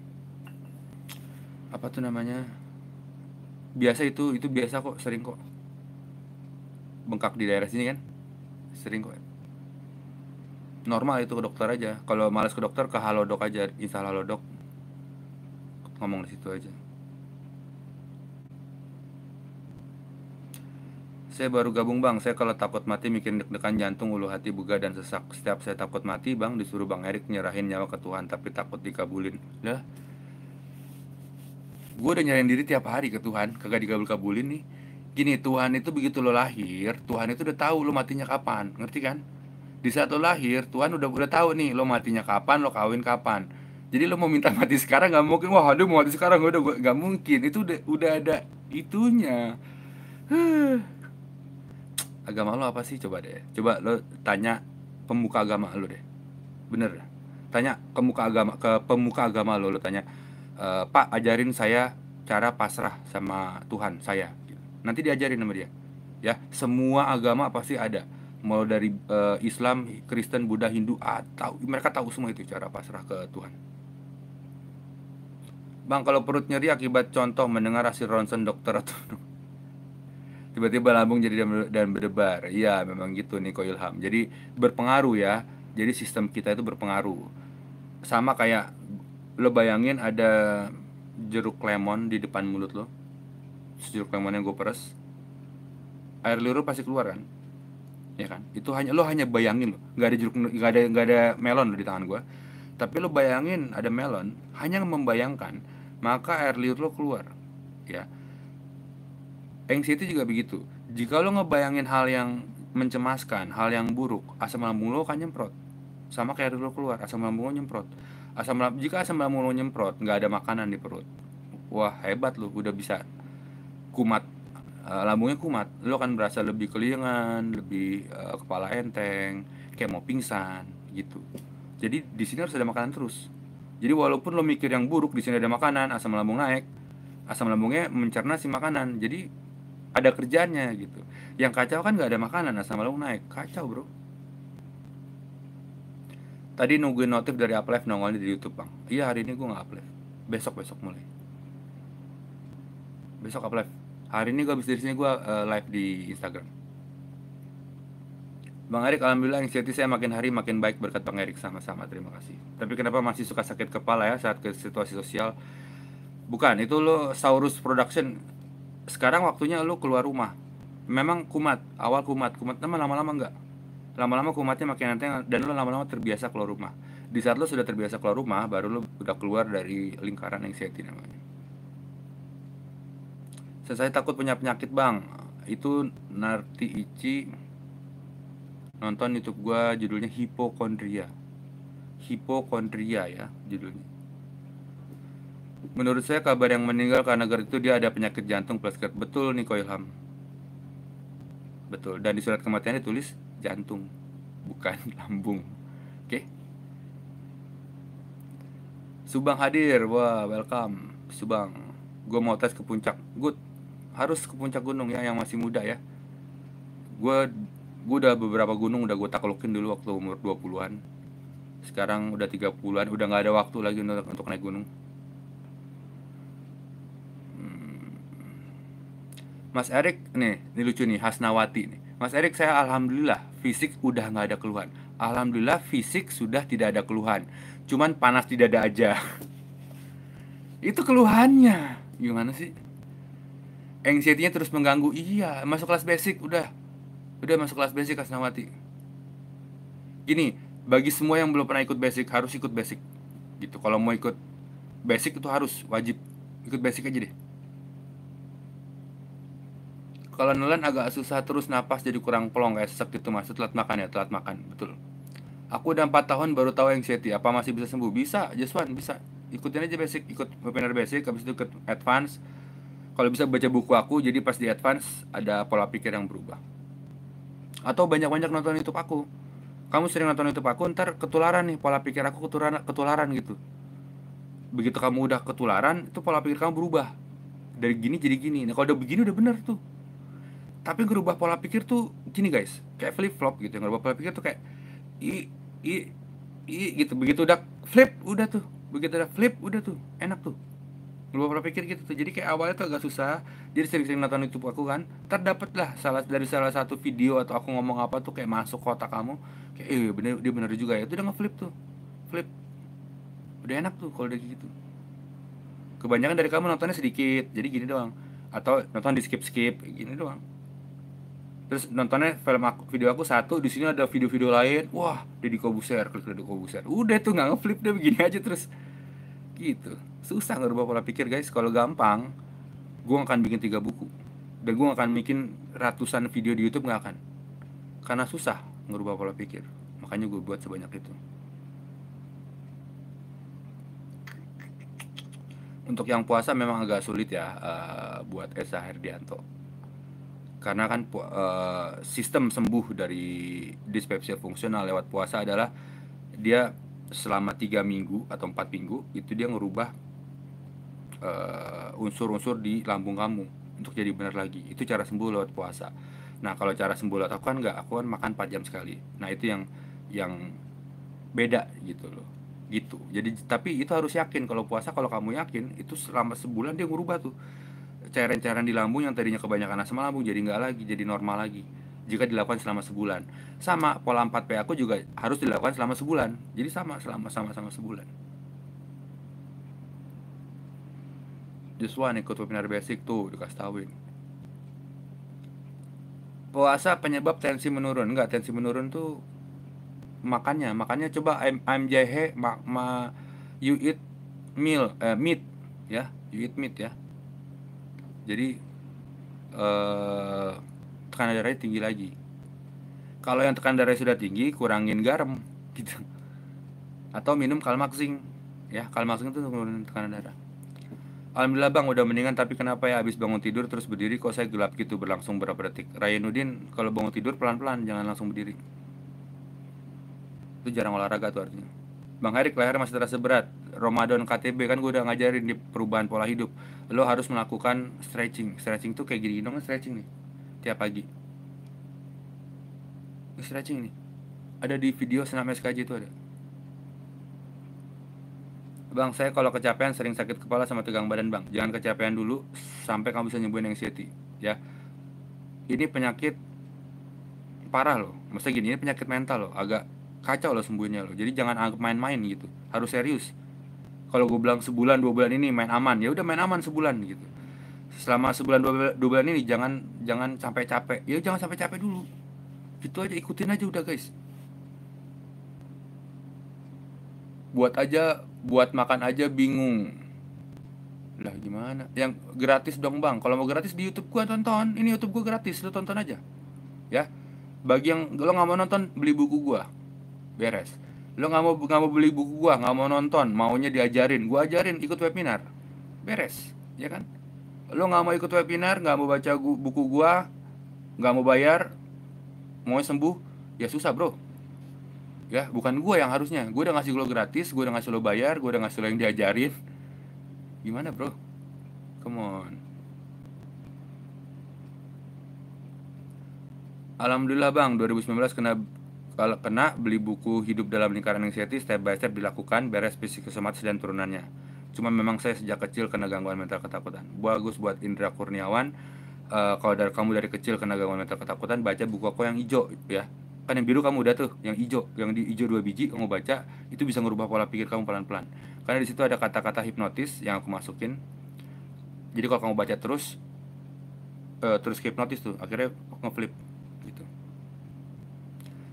Apa tuh namanya? Biasa itu itu biasa kok sering kok. Bengkak di daerah sini kan? Sering kok. Normal itu ke dokter aja. Kalau males ke dokter ke halodoc aja. Install halodoc. Ngomong di situ aja Saya baru gabung bang, saya kalau takut mati mikir deg-degan jantung, ulu hati, buga dan sesak. Setiap saya takut mati bang, disuruh bang Erik nyerahin nyawa ke Tuhan Tapi takut dikabulin. Lah, gue udah nyerahin diri tiap hari ke Tuhan, kagak dikabul-kabulin nih. Gini, Tuhan itu begitu lo lahir, Tuhan itu udah tahu lo matinya kapan, ngerti kan? Di saat lo lahir, Tuhan udah udah tahu nih lo matinya kapan, lo kawin kapan. Jadi lo mau minta mati sekarang nggak mungkin. Wah aduh mau mati sekarang. Udah nggak mungkin. Itu udah udah ada itunya agama lo apa sih? Coba deh. Coba lo tanya pemuka agama lo deh. Bener tanya ke muka agama ke pemuka agama lo lo tanya e, pak ajarin saya cara pasrah sama Tuhan saya. Nanti diajarin sama dia. Ya semua agama pasti ada. Mau dari uh, Islam, Kristen, Buddha, Hindu, atau mereka tahu semua itu cara pasrah ke Tuhan. Bang, kalau perut nyeri akibat contoh mendengar hasil ronsen dokter atau tiba-tiba lambung jadi dan berdebar. Iya memang gitu nih Ilham. Jadi berpengaruh ya. Jadi sistem kita itu berpengaruh. Sama kayak lo bayangin ada jeruk lemon di depan mulut lo. Jeruk lemon yang gue peres. Air liur pasti keluar kan? Ya kan? Itu hanya lo hanya bayangin lo nggak ada jeruk nggak ada nggak ada melon lo di tangan gue tapi lo bayangin ada melon hanya membayangkan maka air liur lo keluar. Ya Anxiety juga begitu. Jika lo ngebayangin hal yang mencemaskan, hal yang buruk, asam lambung lo akan nyemprot. Sama kayak lo keluar, asam lambung lo nyemprot. Asam lambung, jika asam lambung lo nyemprot, nggak ada makanan di perut. Wah hebat lo, udah bisa kumat, uh, lambungnya kumat. Lo akan berasa lebih kelingan, lebih uh, kepala enteng, kayak mau pingsan gitu. Jadi di sini harus ada makanan terus. Jadi walaupun lo mikir yang buruk di sini ada makanan, asam lambung naik, asam lambungnya mencerna si makanan. Jadi ada kerjanya gitu. Yang kacau kan nggak ada makanan asam lambung naik. Kacau bro. Tadi nungguin notif dari uplive nongolnya di YouTube bang. Iya hari ini gue nggak uplive besok besok mulai. Besok uplive hari ini gue habis dari gue uh, live di Instagram. Bang Erik, alhamdulillah anxiety saya makin hari makin baik berkat Bang Erik. Sama-sama. Terima kasih. Tapi kenapa masih suka sakit kepala ya saat ke situasi sosial? Bukan, itu lo Saurus Production sekarang waktunya lu keluar rumah. Memang kumat awal kumat. Kumat teman lama-lama enggak lama-lama kumatnya makin nanti dan lu lama-lama terbiasa keluar rumah. Di saat lu sudah terbiasa keluar rumah baru lu udah keluar dari lingkaran yang anxiety namanya. Saya takut punya penyakit bang. Itu Narti Ici nonton YouTube gua judulnya hipokondria. Hipokondria ya judulnya Menurut saya kabar yang meninggal karena GERD itu dia ada penyakit jantung plus GERD. Betul nih Ilham. Betul. Dan di surat kematian ditulis jantung, bukan lambung. Oke. Okay? Subang hadir. Wah, welcome. Subang. Gue mau tes ke puncak. Good. Harus ke puncak gunung ya yang masih muda ya. Gue gue udah beberapa gunung udah gue taklukin dulu waktu umur 20-an. Sekarang udah 30-an, udah nggak ada waktu lagi untuk, untuk naik gunung. Mas Erik nih, ini lucu nih Hasnawati nih. Mas Erik saya alhamdulillah fisik udah nggak ada keluhan. Alhamdulillah fisik sudah tidak ada keluhan. Cuman panas di dada aja. Itu keluhannya. Gimana sih? Anxiety-nya terus mengganggu. Iya, masuk kelas basic udah. Udah masuk kelas basic Hasnawati. Ini bagi semua yang belum pernah ikut basic harus ikut basic. Gitu. Kalau mau ikut basic itu harus wajib ikut basic aja deh kalau nelen agak susah terus napas jadi kurang pelong kayak sesek gitu mas. Telat makan ya telat makan betul. Aku udah empat tahun baru tahu yang anxiety. Apa masih bisa sembuh? Bisa one bisa. Ikutin aja basic ikut webinar basic habis itu ikut advance. Kalau bisa baca buku aku jadi pas di advance ada pola pikir yang berubah. Atau banyak-banyak nonton YouTube aku. Kamu sering nonton YouTube aku ntar ketularan nih pola pikir aku ketularan ketularan gitu. Begitu kamu udah ketularan itu pola pikir kamu berubah. Dari gini jadi gini. Nah kalau udah begini udah bener tuh tapi ngerubah pola pikir tuh gini guys. Kayak flip flop gitu ngerubah pola pikir tuh kayak i i i gitu. Begitu udah flip udah tuh. Begitu udah flip udah tuh. Enak tuh. Lu pernah pikir gitu tuh. Jadi kayak awalnya tuh agak susah. Jadi sering-sering nonton YouTube aku kan. Terdapat lah salah dari salah satu video atau aku ngomong apa tuh kayak masuk kotak kamu. Kayak eh bener dia bener juga ya. Itu udah ngeflip tuh. Flip. Udah enak tuh kalau udah gitu. Kebanyakan dari kamu nontonnya sedikit. Jadi gini doang. Atau nonton di skip skip gini doang terus nontonnya film aku video aku satu di sini ada video-video lain. Wah Deddy Kobuser klik Deddy Kobuser. Udah tuh nggak ngeflip deh begini aja terus. Gitu. Susah ngerubah pola pikir guys. Kalau gampang gue akan bikin tiga buku. Dan gue akan bikin ratusan video di YouTube nggak akan. Karena susah ngerubah pola pikir. Makanya gue buat sebanyak itu. Untuk yang puasa memang agak sulit ya uh, buat Esa Herdianto karena kan uh, sistem sembuh dari dispepsia fungsional lewat puasa adalah dia selama tiga minggu atau empat minggu itu dia ngerubah uh, unsur-unsur di lambung kamu untuk jadi benar lagi. Itu cara sembuh lewat puasa. Nah kalau cara sembuh lewat aku kan nggak aku kan makan 4 jam sekali. Nah itu yang yang beda gitu loh. Gitu. Jadi tapi itu harus yakin. Kalau puasa kalau kamu yakin itu selama sebulan dia ngerubah tuh cairan-cairan di lambung yang tadinya kebanyakan asam lambung jadi nggak lagi jadi normal lagi jika dilakukan selama sebulan. Sama pola 4P aku juga harus dilakukan selama sebulan. Jadi sama selama sama-sama sebulan. Joshua ikut webinar basic tuh dikasih tauin. Puasa penyebab tensi menurun. Enggak, tensi menurun tuh makannya. Makannya coba MJH ma, ma you eat meal eh, meat ya, you eat meat ya. Jadi eh tekanan darahnya tinggi lagi. Kalau yang tekanan darahnya sudah tinggi kurangin garam gitu. Atau minum kalmaxing ya. Kalmaxing itu menurunkan tekanan darah. Alhamdulillah bang udah mendingan. Tapi kenapa ya habis bangun tidur terus berdiri kok saya gelap gitu berlangsung berapa detik? Rayyanudin kalau bangun tidur pelan-pelan jangan langsung berdiri. Itu jarang olahraga tuh artinya. Bang Erik leher masih terasa berat. Ramadan KTB kan gue udah ngajarin di perubahan pola hidup lo harus melakukan stretching stretching tuh kayak gini dong stretching nih tiap pagi stretching nih ada di video senam SKJ itu ada Bang, saya kalau kecapean sering sakit kepala sama tegang badan, Bang. Jangan kecapean dulu sampai kamu bisa nyembuhin anxiety, ya. Ini penyakit parah loh. Maksudnya gini, ini penyakit mental loh, agak kacau loh sembuhnya loh. Jadi jangan anggap main-main gitu. Harus serius. Kalau gue bilang sebulan, dua bulan ini main aman, ya udah main aman sebulan gitu. Selama sebulan dua, dua bulan ini jangan jangan sampai capek ya jangan sampai capek dulu. Gitu aja ikutin aja udah guys. Buat aja buat makan aja bingung. Lah gimana? Yang gratis dong bang. Kalau mau gratis di YouTube gua tonton. Ini YouTube gua gratis lo tonton aja. Ya. Bagi yang lo nggak mau nonton beli buku gua. Beres lo nggak mau nggak mau beli buku gua nggak mau nonton maunya diajarin. Gua ajarin ikut webinar. Beres ya kan? Lo nggak mau ikut webinar nggak mau baca buku gua nggak mau bayar mau sembuh ya susah bro. Ya bukan gua yang harusnya. Gua udah ngasih lo gratis gua udah ngasih lo bayar gua udah ngasih lo yang diajarin. Gimana bro? Come on. Alhamdulillah bang. 2019 kena kalau kena beli buku hidup dalam lingkaran anxiety step by step dilakukan beres psikosomatis dan turunannya Cuma memang saya sejak kecil kena gangguan mental ketakutan. Bagus buat Indra Kurniawan. Uh, kalau dari kamu dari kecil kena gangguan mental ketakutan, baca buku aku yang hijau ya. Kan yang biru kamu udah tuh, yang hijau, yang di hijau dua biji kamu baca, itu bisa ngubah pola pikir kamu pelan-pelan. Karena di situ ada kata-kata hipnotis yang aku masukin. Jadi kalau kamu baca terus uh, terus hipnotis tuh, akhirnya ngeflip.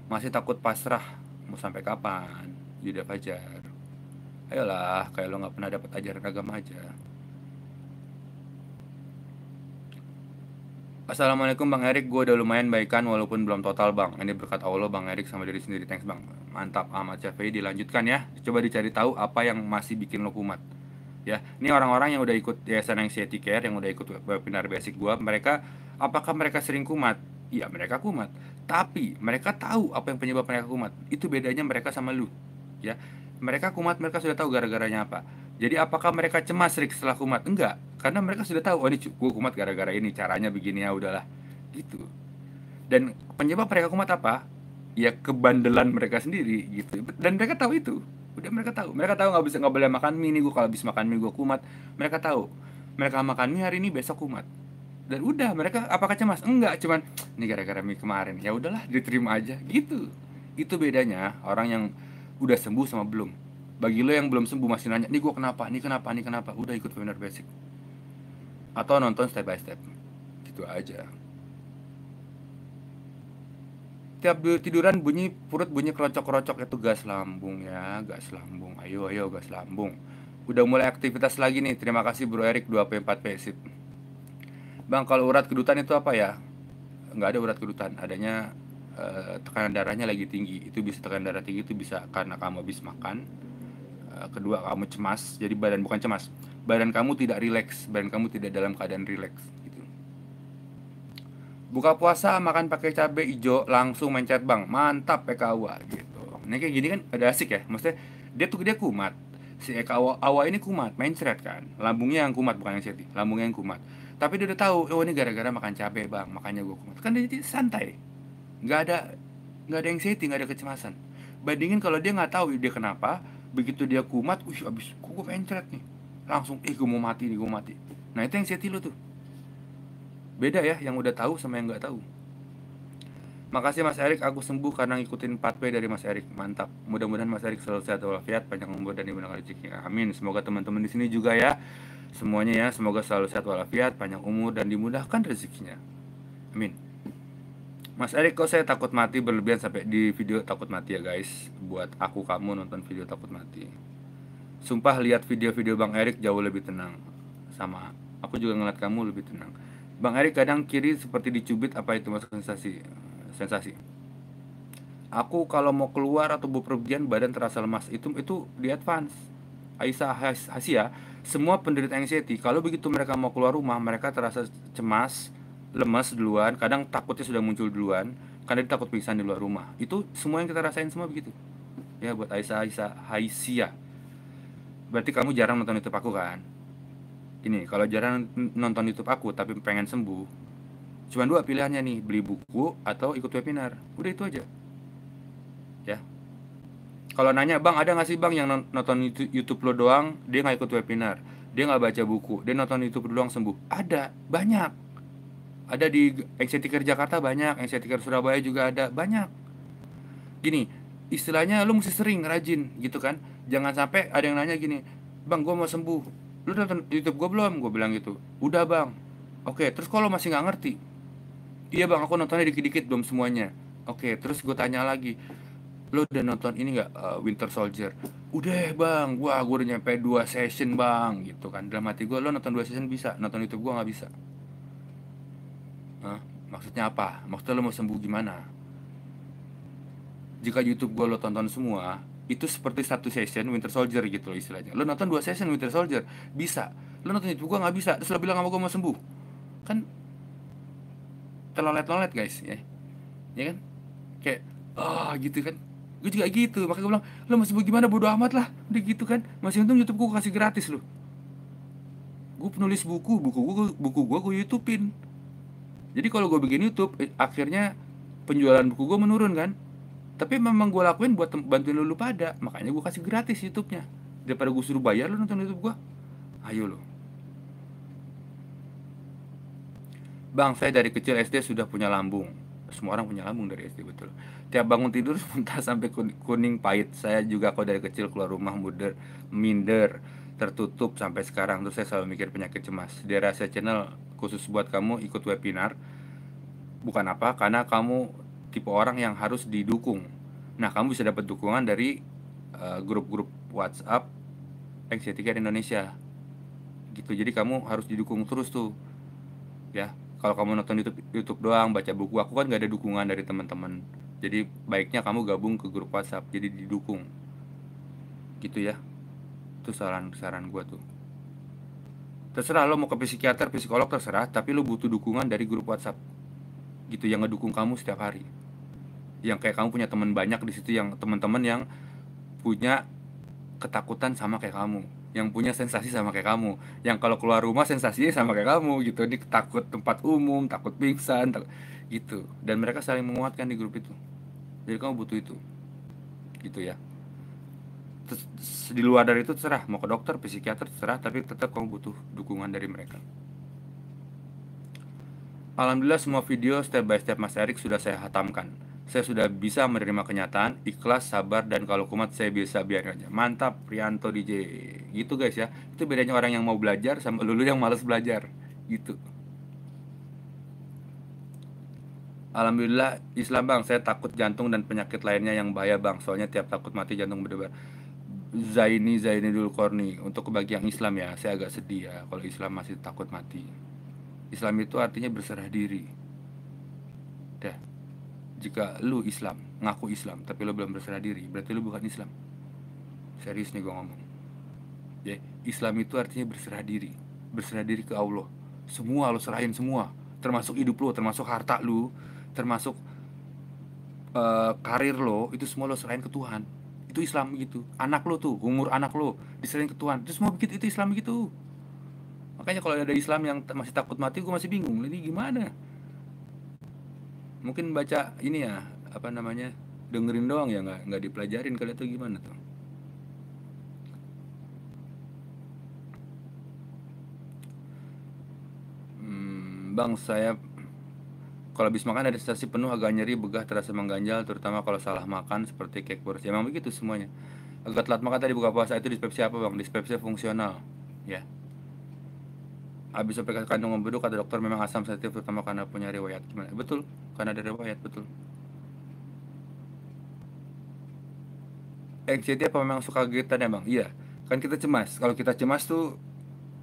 Masih takut pasrah, mau sampai kapan? Yuda Fajar. Ayolah kayak lo nggak pernah dapat ajaran agama aja. Assalamualaikum Bang Erik, gue udah lumayan baikan walaupun belum total Bang. Ini berkat Allah Bang Erik sama diri sendiri, thanks Bang. Mantap, Ahmad Syafi'i dilanjutkan ya. Coba dicari tahu apa yang masih bikin lo kumat. Ya, ini orang-orang yang udah ikut Yayasan Anxiety Care, yang udah ikut webinar basic gue Mereka, apakah mereka sering kumat? Iya, mereka kumat. Tapi, mereka tahu apa yang penyebab mereka kumat. Itu bedanya mereka sama lu Ya, mereka kumat mereka sudah tahu gara-garanya apa. Jadi apakah mereka cemas Rick setelah kumat? Enggak karena mereka sudah tahu oh ini gue kumat gara-gara ini caranya begini ya udahlah. Gitu. Dan penyebab mereka kumat apa? Ya kebandelan mereka sendiri gitu. Dan mereka tahu itu. Udah mereka tahu. Mereka tahu nggak bisa nggak boleh makan mie nih gue kalau habis makan mie gue kumat. Mereka tahu. Mereka makan mie hari ini besok kumat dan udah mereka apakah cemas? Enggak cuman ini gara-gara mie kemarin. Ya udahlah diterima aja. Gitu. Itu bedanya orang yang udah sembuh sama belum. Bagi lo yang belum sembuh masih nanya nih gue kenapa? Nih kenapa? Nih kenapa? Udah ikut webinar basic. Atau nonton step by step. Gitu aja. Tiap tiduran bunyi perut bunyi kerocok-kerocok itu gas lambung ya gas lambung. Ayo ayo gas lambung. Udah mulai aktivitas lagi nih. Terima kasih bro Erik 2P4P sip bang kalau urat kedutan itu apa ya? Nggak ada urat kedutan. Adanya uh, tekanan darahnya lagi tinggi. Itu bisa tekanan darah tinggi itu bisa karena kamu habis makan. Uh, kedua kamu cemas. Jadi badan bukan cemas. Badan kamu tidak rileks. Badan kamu tidak dalam keadaan rileks buka puasa makan pakai cabai hijau langsung mencet bang mantap PKW gitu. Ini kayak gini kan ada asik ya. Maksudnya dia tuh dia kumat. Si Eka Awa, Awa ini kumat main ceret kan. Lambungnya yang kumat bukan yang seti. Lambungnya yang kumat tapi dia udah tahu oh ini gara-gara makan cabai bang makanya gue kumat kan dia jadi santai nggak ada nggak ada yang seti nggak ada kecemasan bandingin kalau dia nggak tahu dia kenapa begitu dia kumat wih abis kok gue nih langsung eh gue mau mati nih gue mati nah itu yang seti lo tuh Beda ya yang udah tahu sama yang nggak tahu. Makasih Mas Erik, aku sembuh karena ngikutin 4P dari Mas Erik. Mantap. Mudah-mudahan Mas Erik selalu sehat walafiat, panjang umur dan dimudahkan rezeki. Amin. Semoga teman-teman di sini juga ya. Semuanya ya, semoga selalu sehat walafiat, panjang umur dan dimudahkan rezekinya. Amin. Mas Erik kok saya takut mati berlebihan sampai di video takut mati ya guys Buat aku kamu nonton video takut mati Sumpah lihat video-video Bang Erik jauh lebih tenang Sama aku juga ngeliat kamu lebih tenang Bang Erik kadang kiri seperti dicubit apa itu masuk sensasi sensasi. Aku kalau mau keluar atau bepergian badan terasa lemas itu itu di advance. Aisyah Hasia, semua penderita anxiety kalau begitu mereka mau keluar rumah mereka terasa cemas, lemas duluan, kadang takutnya sudah muncul duluan karena dia takut pingsan di luar rumah. Itu semua yang kita rasain semua begitu. Ya buat Aisyah Aisyah Haisia. Berarti kamu jarang nonton itu aku kan? ini kalau jarang nonton YouTube aku tapi pengen sembuh cuma dua pilihannya nih beli buku atau ikut webinar udah itu aja kalau nanya bang ada nggak sih bang yang nonton YouTube lo doang? Dia nggak ikut webinar. Dia nggak baca buku. Dia nonton YouTube lo doang sembuh. Ada banyak. Ada di Exetiker Jakarta banyak Exetiker Surabaya juga ada banyak. Gini istilahnya lo mesti sering rajin gitu kan? Jangan sampai ada yang nanya gini bang gue mau sembuh. Lu nonton YouTube gue belum? Gue bilang gitu. Udah bang. Oke terus kalau masih nggak ngerti iya bang aku nontonnya dikit-dikit belum semuanya. Oke terus gue tanya lagi lo udah nonton ini nggak uh, Winter Soldier? Udah bang. Gua gue udah nyampe dua session bang gitu kan. Dalam hati gue lo nonton dua session bisa nonton YouTube gue nggak bisa. Hah? maksudnya apa? Maksudnya lo mau sembuh gimana? Jika YouTube gue lo tonton semua itu seperti satu session Winter Soldier gitu loh istilahnya. Lo nonton dua session Winter Soldier bisa. Lo nonton itu gua nggak bisa. Terus lo bilang sama gua mau sembuh. Kan terlolet-lolet guys ya. Ya kan? Kayak ah oh, gitu kan gue juga gitu makanya gue bilang lo mau sembuh gimana? Bodo amat lah. Udah gitu kan masih untung YouTube gue kasih gratis lo gue penulis buku buku gue buku gue gue YouTubein. Jadi kalau gue bikin YouTube eh, akhirnya penjualan buku gue menurun kan. Tapi memang gue lakuin buat bantuin lu pada. Makanya gue kasih gratis YouTube-nya. Daripada gue suruh bayar lu nonton YouTube gue ayo lo Bang, saya dari kecil SD sudah punya lambung. Semua orang punya lambung dari SD betul. Tiap bangun tidur muntah sampai kuning pahit. Saya juga kok dari kecil keluar rumah muder, minder, tertutup sampai sekarang. Terus saya selalu mikir penyakit cemas. Di Rahasia Channel khusus buat kamu ikut webinar. Bukan apa, karena kamu tipe orang yang harus didukung. Nah, kamu bisa dapat dukungan dari eh, grup-grup uh, WhatsApp Anxiety Care Indonesia. Gitu. Jadi kamu harus didukung terus tuh. Ya, kalau kamu nonton YouTube YouTube doang, baca buku, aku kan gak ada dukungan dari teman-teman. Jadi baiknya kamu gabung ke grup WhatsApp, jadi didukung. Gitu ya. Itu saran-saran gue tuh. Terserah lo mau ke psikiater, psikolog terserah, tapi lo butuh dukungan dari grup WhatsApp. Gitu yang ngedukung kamu setiap hari yang kayak kamu punya teman banyak di situ yang teman-teman yang punya ketakutan sama kayak kamu yang punya sensasi sama kayak kamu yang kalau keluar rumah sensasinya sama kayak kamu gitu ini takut tempat umum takut pingsan takut, gitu dan mereka saling menguatkan di grup itu jadi kamu butuh itu gitu ya Terus, di luar dari itu terserah mau ke dokter psikiater terserah tapi tetap kamu butuh dukungan dari mereka Alhamdulillah semua video step by step Mas Erik sudah saya hatamkan saya sudah bisa menerima kenyataan, ikhlas, sabar, dan kalau kumat saya bisa biar aja. Mantap, Prianto DJ. Gitu guys ya. Itu bedanya orang yang mau belajar sama lulu yang males belajar. Gitu. Alhamdulillah Islam bang, saya takut jantung dan penyakit lainnya yang bahaya bang. Soalnya tiap takut mati jantung berdebar. Zaini Zaini dulu Korni untuk kebagian Islam ya, saya agak sedih ya kalau Islam masih takut mati. Islam itu artinya berserah diri. Dah. Jika lu Islam ngaku Islam tapi lu belum berserah diri berarti lu bukan Islam. Serius nih gue ngomong. Ya Islam itu artinya berserah diri. Berserah diri ke Allah. Semua lu serahin semua. Termasuk hidup lu termasuk harta lu termasuk uh, karir lo itu semua lo serahin ke Tuhan. Itu Islam gitu. Anak lo tuh umur anak lo diserahin ke Tuhan. Itu semua begitu itu Islam gitu. Makanya kalau ada Islam yang masih takut mati gue masih bingung. Ini gimana? Mungkin baca ini ya apa namanya dengerin doang ya nggak nggak dipelajarin kali itu gimana tuh? Hmm, bang saya kalau habis makan ada sensasi penuh agak nyeri begah terasa mengganjal terutama kalau salah makan seperti cake boros ya, memang begitu semuanya. Agak telat makan tadi buka puasa itu dispepsia apa bang? Dispepsia fungsional. Ya. Habis sampai kandung membedu kata dokter memang asam sensitif terutama karena punya riwayat. Gimana? Betul. Karena ada riwayat betul. Anxiety apa memang suka getan ya bang? Iya. Kan kita cemas. Kalau kita cemas tuh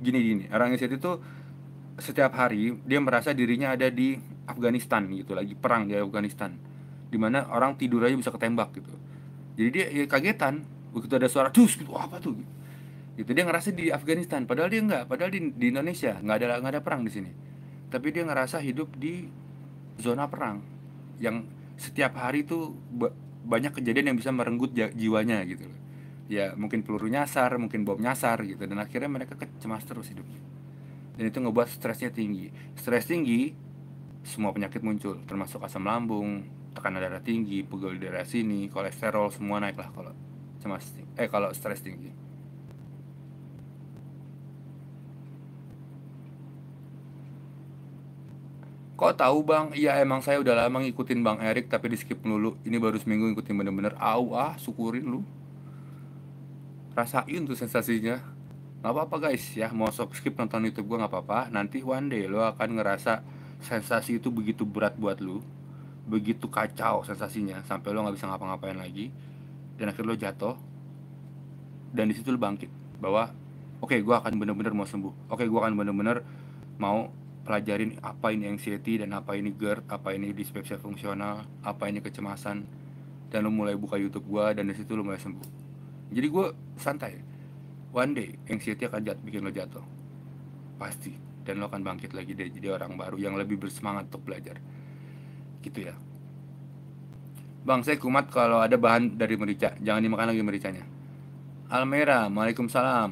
gini gini orang anxiety tuh setiap hari dia merasa dirinya ada di Afghanistan gitu lagi perang di Afghanistan. Di mana orang tidur aja bisa ketembak gitu. Jadi dia ya, kagetan begitu ada suara dus gitu apa tuh? Gitu dia ngerasa di Afghanistan padahal dia nggak padahal di, di Indonesia nggak ada nggak ada perang di sini. Tapi dia ngerasa hidup di zona perang yang setiap hari itu banyak kejadian yang bisa merenggut jiwanya gitu ya mungkin peluru nyasar mungkin bom nyasar gitu dan akhirnya mereka kecemas terus hidupnya. Dan itu ngebuat stresnya tinggi. Stres tinggi semua penyakit muncul termasuk asam lambung tekanan darah tinggi pegel di daerah sini kolesterol semua naik lah kalau cemas eh kalau stres tinggi Kok tahu bang? Iya emang saya udah lama ngikutin bang Erik tapi di skip dulu. Ini baru seminggu ngikutin bener-bener. Au ah, syukurin lu. Rasain tuh sensasinya. Gak apa-apa guys ya, mau skip nonton YouTube gue gak apa-apa. Nanti one day lo akan ngerasa sensasi itu begitu berat buat lu, begitu kacau sensasinya sampai lo nggak bisa ngapa-ngapain lagi. Dan akhirnya lo jatuh. Dan di situ lo bangkit bahwa oke okay, gue akan bener-bener mau sembuh. Oke okay, gue akan bener-bener mau pelajarin apa ini anxiety dan apa ini GERD, apa ini dispepsia fungsional, apa ini kecemasan. Dan lo mulai buka YouTube gua dan dari situ lo mulai sembuh. Jadi gue santai. One day anxiety akan jat bikin lo jatuh. Pasti. Dan lo akan bangkit lagi deh jadi orang baru yang lebih bersemangat untuk belajar. Gitu ya. Bang, saya kumat kalau ada bahan dari merica. Jangan dimakan lagi mericanya. Almera, Waalaikumsalam.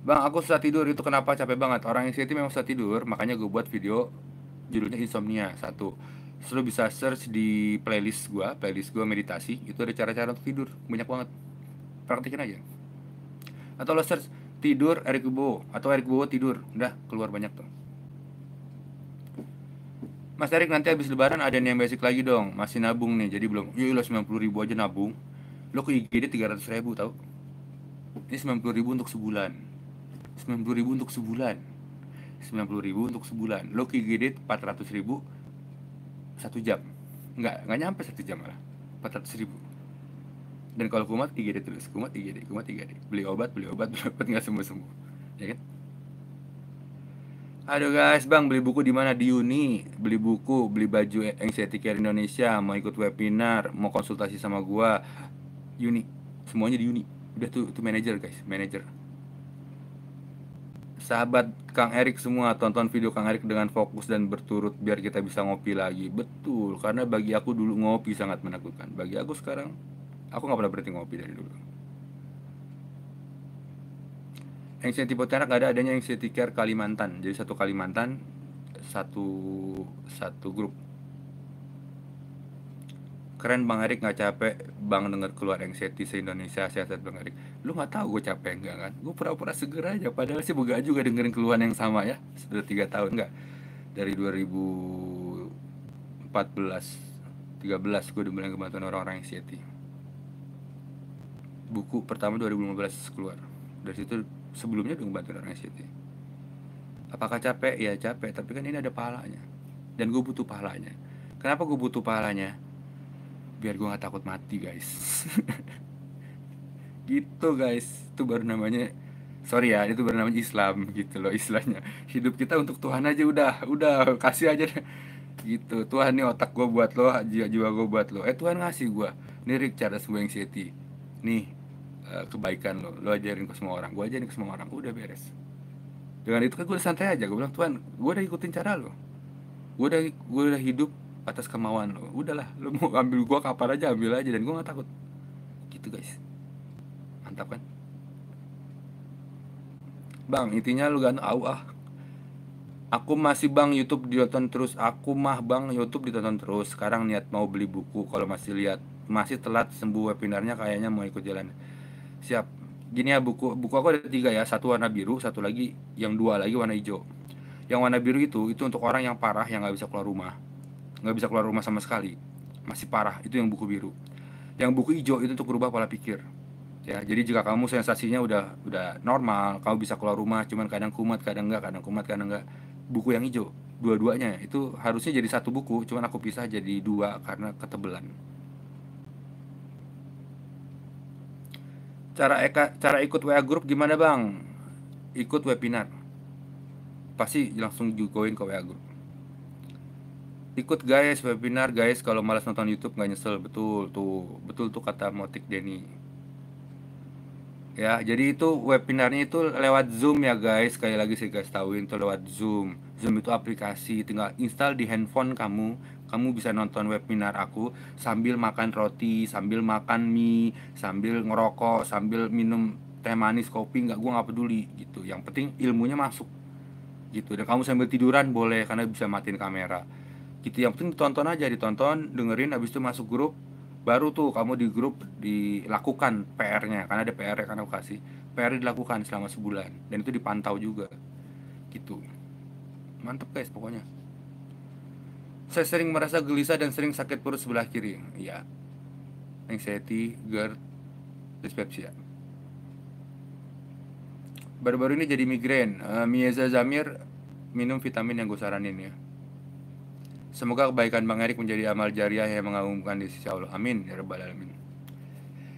Bang, aku susah tidur itu kenapa capek banget. Orang yang anxiety memang susah tidur, makanya gue buat video judulnya insomnia satu. Terus bisa search di playlist gue, playlist gue meditasi, itu ada cara-cara untuk tidur, banyak banget. Praktikin aja. Atau lo search tidur Eric Bowo. Atau Eric Bowo tidur, udah keluar banyak tuh. Mas Erik nanti habis lebaran ada yang basic lagi dong. Masih nabung nih jadi belum. Yuk lo 90 ribu aja nabung. Lo ke IGD 300 ribu tau? Ini 90 ribu untuk sebulan. 90 ribu untuk sebulan. 90 ribu untuk sebulan. Lo ke IGD 400 ribu satu jam. Nggak nggak nyampe satu jam malah. 400 ribu dan kalau kumat IGD terus kumat IGD kumat IGD beli obat beli obat beli obat nggak sembuh sembuh. Ya kan? Aduh guys, bang beli buku di mana? Di Uni? Beli buku, beli baju Anxiety Care Indonesia, mau ikut webinar, mau konsultasi sama gua, Uni, semuanya di Uni. Udah tuh, itu manajer guys, manajer. Sahabat Kang Erik semua tonton video Kang Erik dengan fokus dan berturut biar kita bisa ngopi lagi. Betul karena bagi aku dulu ngopi sangat menakutkan. Bagi aku sekarang aku nggak pernah berhenti ngopi dari dulu. Anxiety Pontianak ada adanya Anxiety Care Kalimantan. Jadi satu Kalimantan satu satu grup. Keren bang Erik nggak capek bang denger keluar anxiety se Indonesia sehat bang Erik lu nggak tahu gue capek enggak kan? Gue pura-pura seger aja padahal sih boga juga dengerin keluhan yang sama ya sudah tiga tahun enggak dari 2014 13 gue udah mulai ngebantuin orang-orang anxiety buku pertama 2015 keluar. Dari situ sebelumnya udah ngebantuin orang anxiety apakah capek? Ya capek. Tapi kan ini ada pahalanya. Dan gue butuh pahalanya. Kenapa gue butuh pahalanya? Biar gue gak takut mati guys. Gitu guys. Itu baru namanya sorry ya itu baru namanya Islam gitu loh istilahnya. Hidup kita untuk Tuhan aja udah udah. Kasih aja deh. gitu. Tuhan nih otak gue buat lo jiwa gue buat lo. Eh Tuhan ngasih gue nih Rick cara sembuh anxiety. Nih uh, kebaikan lo. Lo ajarin ke semua orang. Gue ajarin ke semua orang. Udah beres. Dengan itu kan gue santai aja. Gue bilang Tuhan gue udah ikutin cara lo. Gue udah gue udah hidup atas kemauan lo. Udahlah lo mau ambil gua kapan aja ambil aja. Dan gua nggak takut. Gitu guys. Mantap kan? Bang intinya lu gak tahu ah. Aku masih bang YouTube ditonton terus. Aku mah bang YouTube ditonton terus. Sekarang niat mau beli buku. Kalau masih lihat masih telat sembuh webinarnya kayaknya mau ikut jalan siap. Gini ya buku buku aku ada tiga ya. Satu warna biru satu lagi yang dua lagi warna hijau. Yang warna biru itu itu untuk orang yang parah yang nggak bisa keluar rumah. Nggak bisa keluar rumah sama sekali. Masih parah. Itu yang buku biru. Yang buku hijau itu untuk berubah pola pikir. Ya jadi jika kamu sensasinya udah udah normal kamu bisa keluar rumah cuman kadang kumat kadang enggak kadang kumat kadang enggak buku yang hijau dua-duanya. Itu harusnya jadi satu buku cuman aku pisah jadi dua karena ketebelan cara eka, cara ikut WA grup gimana bang? Ikut webinar. Pasti langsung join ke WA grup ikut guys webinar guys. Kalau malas nonton YouTube nggak nyesel. Betul tuh. Betul tuh kata motik Denny. Ya jadi itu webinarnya itu lewat Zoom ya guys. Sekali lagi saya guys tahuin itu lewat Zoom. Zoom itu aplikasi. Tinggal install di handphone kamu kamu bisa nonton webinar aku sambil makan roti sambil makan mie sambil ngerokok sambil minum teh manis kopi nggak gua nggak peduli gitu. Yang penting ilmunya masuk gitu. Dan kamu sambil tiduran boleh karena bisa matiin kamera gitu. Yang penting ditonton aja ditonton dengerin habis itu masuk grup baru tuh kamu di grup dilakukan PR-nya karena ada PR kan aku kasih. PR dilakukan selama sebulan dan itu dipantau juga gitu. Mantep guys pokoknya saya sering merasa gelisah dan sering sakit perut sebelah kiri ya anxiety GERD dyspepsia baru-baru ini jadi migrain uh, Mieza Zamir minum vitamin yang gue saranin ya Semoga kebaikan Bang Erik menjadi amal jariah yang mengagumkan di sisi Allah. Amin ya rabbal alamin.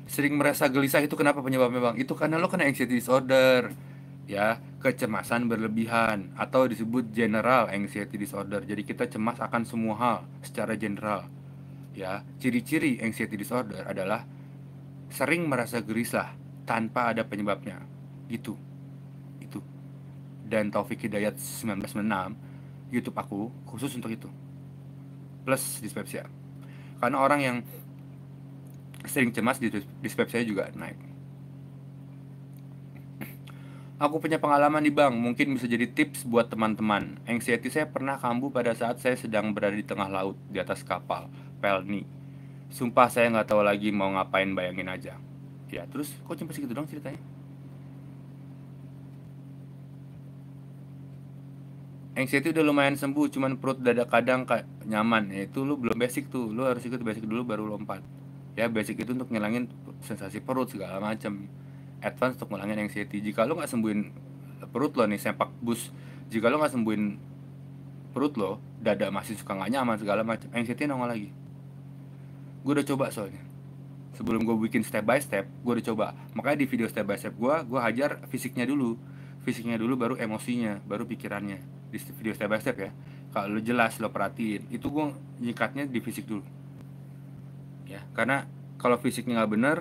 Sering merasa gelisah itu kenapa penyebabnya Bang? Itu karena lo kena anxiety disorder. Ya, kecemasan berlebihan atau disebut general anxiety disorder. Jadi kita cemas akan semua hal secara general. Ya, ciri-ciri anxiety disorder adalah sering merasa gelisah tanpa ada penyebabnya. Gitu. Itu. Dan Taufik Hidayat 1996 YouTube aku khusus untuk itu plus dispepsia karena orang yang sering cemas dispepsia juga naik Aku punya pengalaman di bank, mungkin bisa jadi tips buat teman-teman. Anxiety saya pernah kambuh pada saat saya sedang berada di tengah laut, di atas kapal, Pelni. Sumpah saya nggak tahu lagi mau ngapain, bayangin aja. Ya, terus kok cuma segitu dong ceritanya? anxiety udah lumayan sembuh cuman perut dada kadang nyaman ya itu lu belum basic tuh lu harus ikut basic dulu baru lompat ya basic itu untuk ngilangin sensasi perut segala macam advance untuk ngilangin anxiety. Jika lu nggak sembuhin perut lo nih sempak bus jika lu nggak sembuhin perut lo dada masih suka nggak nyaman segala macam anxiety nongol lagi. Gue udah coba soalnya. Sebelum gue bikin step by step gue udah coba. Makanya di video step by step gue gue hajar fisiknya dulu. Fisiknya dulu baru emosinya baru pikirannya. Di video step by step ya. Kalau lo jelas lo perhatiin. Itu gue nyikatnya di fisik dulu. Ya karena kalau fisiknya nggak benar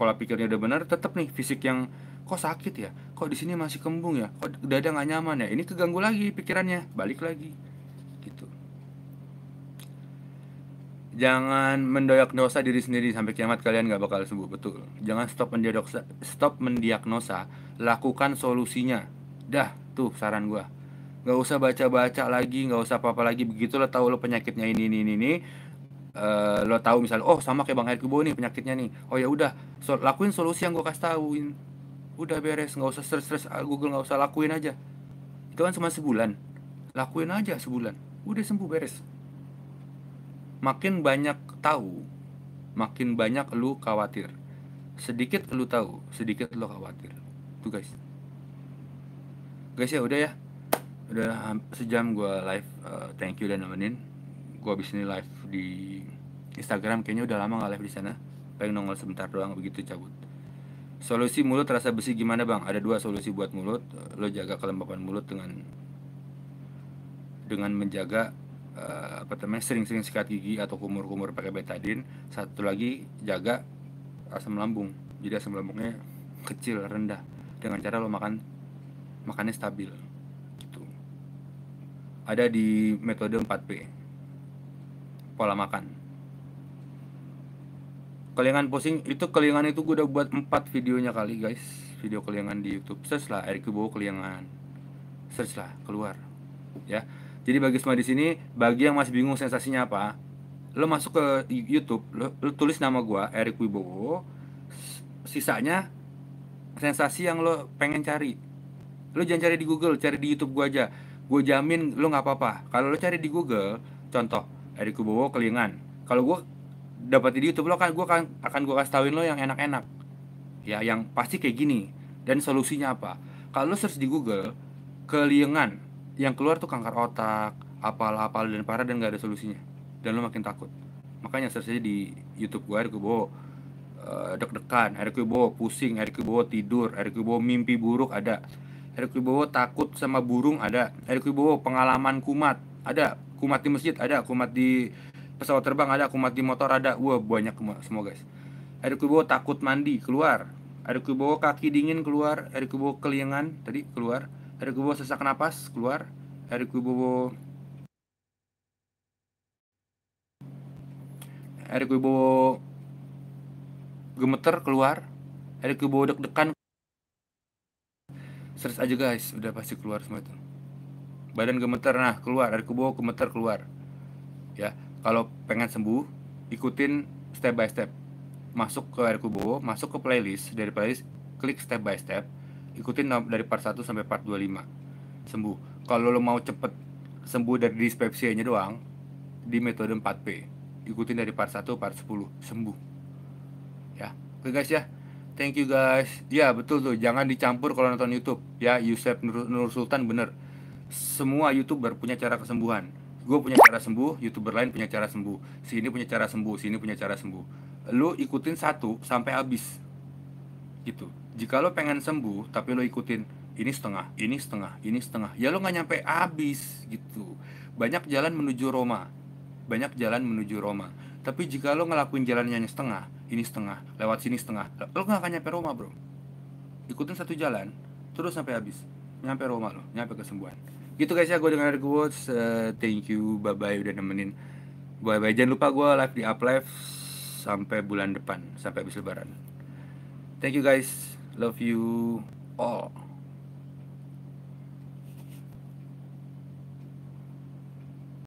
pola pikirnya udah benar tetap nih fisik yang kok sakit ya? Kok di sini masih kembung ya? Kok dada nggak nyaman ya? Ini keganggu lagi pikirannya balik lagi. Gitu. Jangan mendiagnosa diri sendiri sampai kiamat kalian nggak bakal sembuh betul. Jangan stop mendiagnosa stop mendiagnosa lakukan solusinya. Dah tuh saran gue nggak usah baca-baca lagi nggak usah apa-apa lagi begitu lo tahu lo penyakitnya ini ini ini uh, lo tahu misalnya oh sama kayak bang Erick Wibowo nih penyakitnya nih. Oh ya udah so, lakuin solusi yang gue kasih tahuin udah beres nggak usah stres-stres ah, Google nggak usah lakuin aja. Itu kan cuma sebulan. Lakuin aja sebulan. Udah sembuh beres. Makin banyak tahu makin banyak lu khawatir. Sedikit lu tahu sedikit lu khawatir. Tuh guys. Guys ya udah ya. Udah sejam gue live uh, thank you udah nemenin. Gue abis ini live di Instagram kayaknya udah lama nggak live di sana. Paling nongol sebentar doang begitu cabut. Solusi mulut rasa besi gimana bang? Ada dua solusi buat mulut. Lo jaga kelembapan mulut dengan dengan menjaga uh, apa namanya sering-sering sikat gigi atau kumur-kumur pakai betadine. Satu lagi jaga asam lambung. Jadi asam lambungnya kecil rendah. Dengan cara lo makan makannya stabil. Ada di metode 4P pola makan. Kelingan pusing itu kelingan itu gue udah buat 4 videonya kali guys. Video kelingan di YouTube. Search lah Eric Kubo kelingan. Search lah keluar. Ya. Jadi bagi semua di sini bagi yang masih bingung sensasinya apa lo masuk ke YouTube lo, lo tulis nama gue Eric Wibowo. Sisanya sensasi yang lo pengen cari. Lo jangan cari di Google cari di YouTube gue aja. Gue jamin lo nggak apa-apa. Kalau lo cari di Google contoh Eri Kubowo kelingan kalau gue dapat di YouTube lo kan gue kan akan gue kasih tauin lo yang enak-enak. Ya yang pasti kayak gini. Dan solusinya apa? Kalau lo search di Google kelingan yang keluar tuh kanker otak apal-apal dan parah dan gak ada solusinya. Dan lo makin takut. Makanya search aja di YouTube gue Eri Kubowo. Uh, deg-degan Eri Kubowo pusing Eri Kubowo tidur Eri Kubowo mimpi buruk ada. Erick Wibowo takut sama burung ada. Erick Wibowo pengalaman kumat ada kumat di masjid ada. Kumat di pesawat terbang ada. Kumat di motor ada. Wah banyak semua guys. Erick Wibowo takut mandi keluar. Erick Wibowo kaki dingin keluar. Erick Wibowo kelingan tadi keluar. Erick Wibowo sesak napas keluar. Erick Wibowo Erick Wibowo gemeter keluar. Erick Wibowo deg-degan. Search aja guys, udah pasti keluar semua itu. Badan gemeter, nah keluar, dari kubo gemeter keluar. Ya, kalau pengen sembuh, ikutin step by step. Masuk ke air kubo, masuk ke playlist, dari playlist klik step by step, ikutin dari part 1 sampai part 25. Sembuh. Kalau lo mau cepet sembuh dari dispepsia-nya doang, di metode 4P. Ikutin dari part 1 part 10, sembuh. Ya. Oke guys ya. Thank you guys. Ya betul tuh, jangan dicampur kalau nonton YouTube. Ya Yusuf Nur Sultan bener. Semua youtuber punya cara kesembuhan. Gue punya cara sembuh, youtuber lain punya cara sembuh. Sini punya cara sembuh, sini punya cara sembuh. Lu ikutin satu sampai habis. Gitu. Jika lo pengen sembuh, tapi lo ikutin ini setengah, ini setengah, ini setengah, ya lo nggak nyampe habis gitu. Banyak jalan menuju Roma, banyak jalan menuju Roma tapi jika lo ngelakuin jalannya setengah, ini setengah, lewat sini setengah, lo gak akan nyampe Roma bro. Ikutin satu jalan, terus sampai habis, nyampe Roma lo, nyampe kesembuhan. Gitu guys ya, gue dengan Eric. Uh, thank you, bye bye udah nemenin. Bye bye, jangan lupa gue live di up live sampai bulan depan, sampai habis lebaran. Thank you guys, love you all.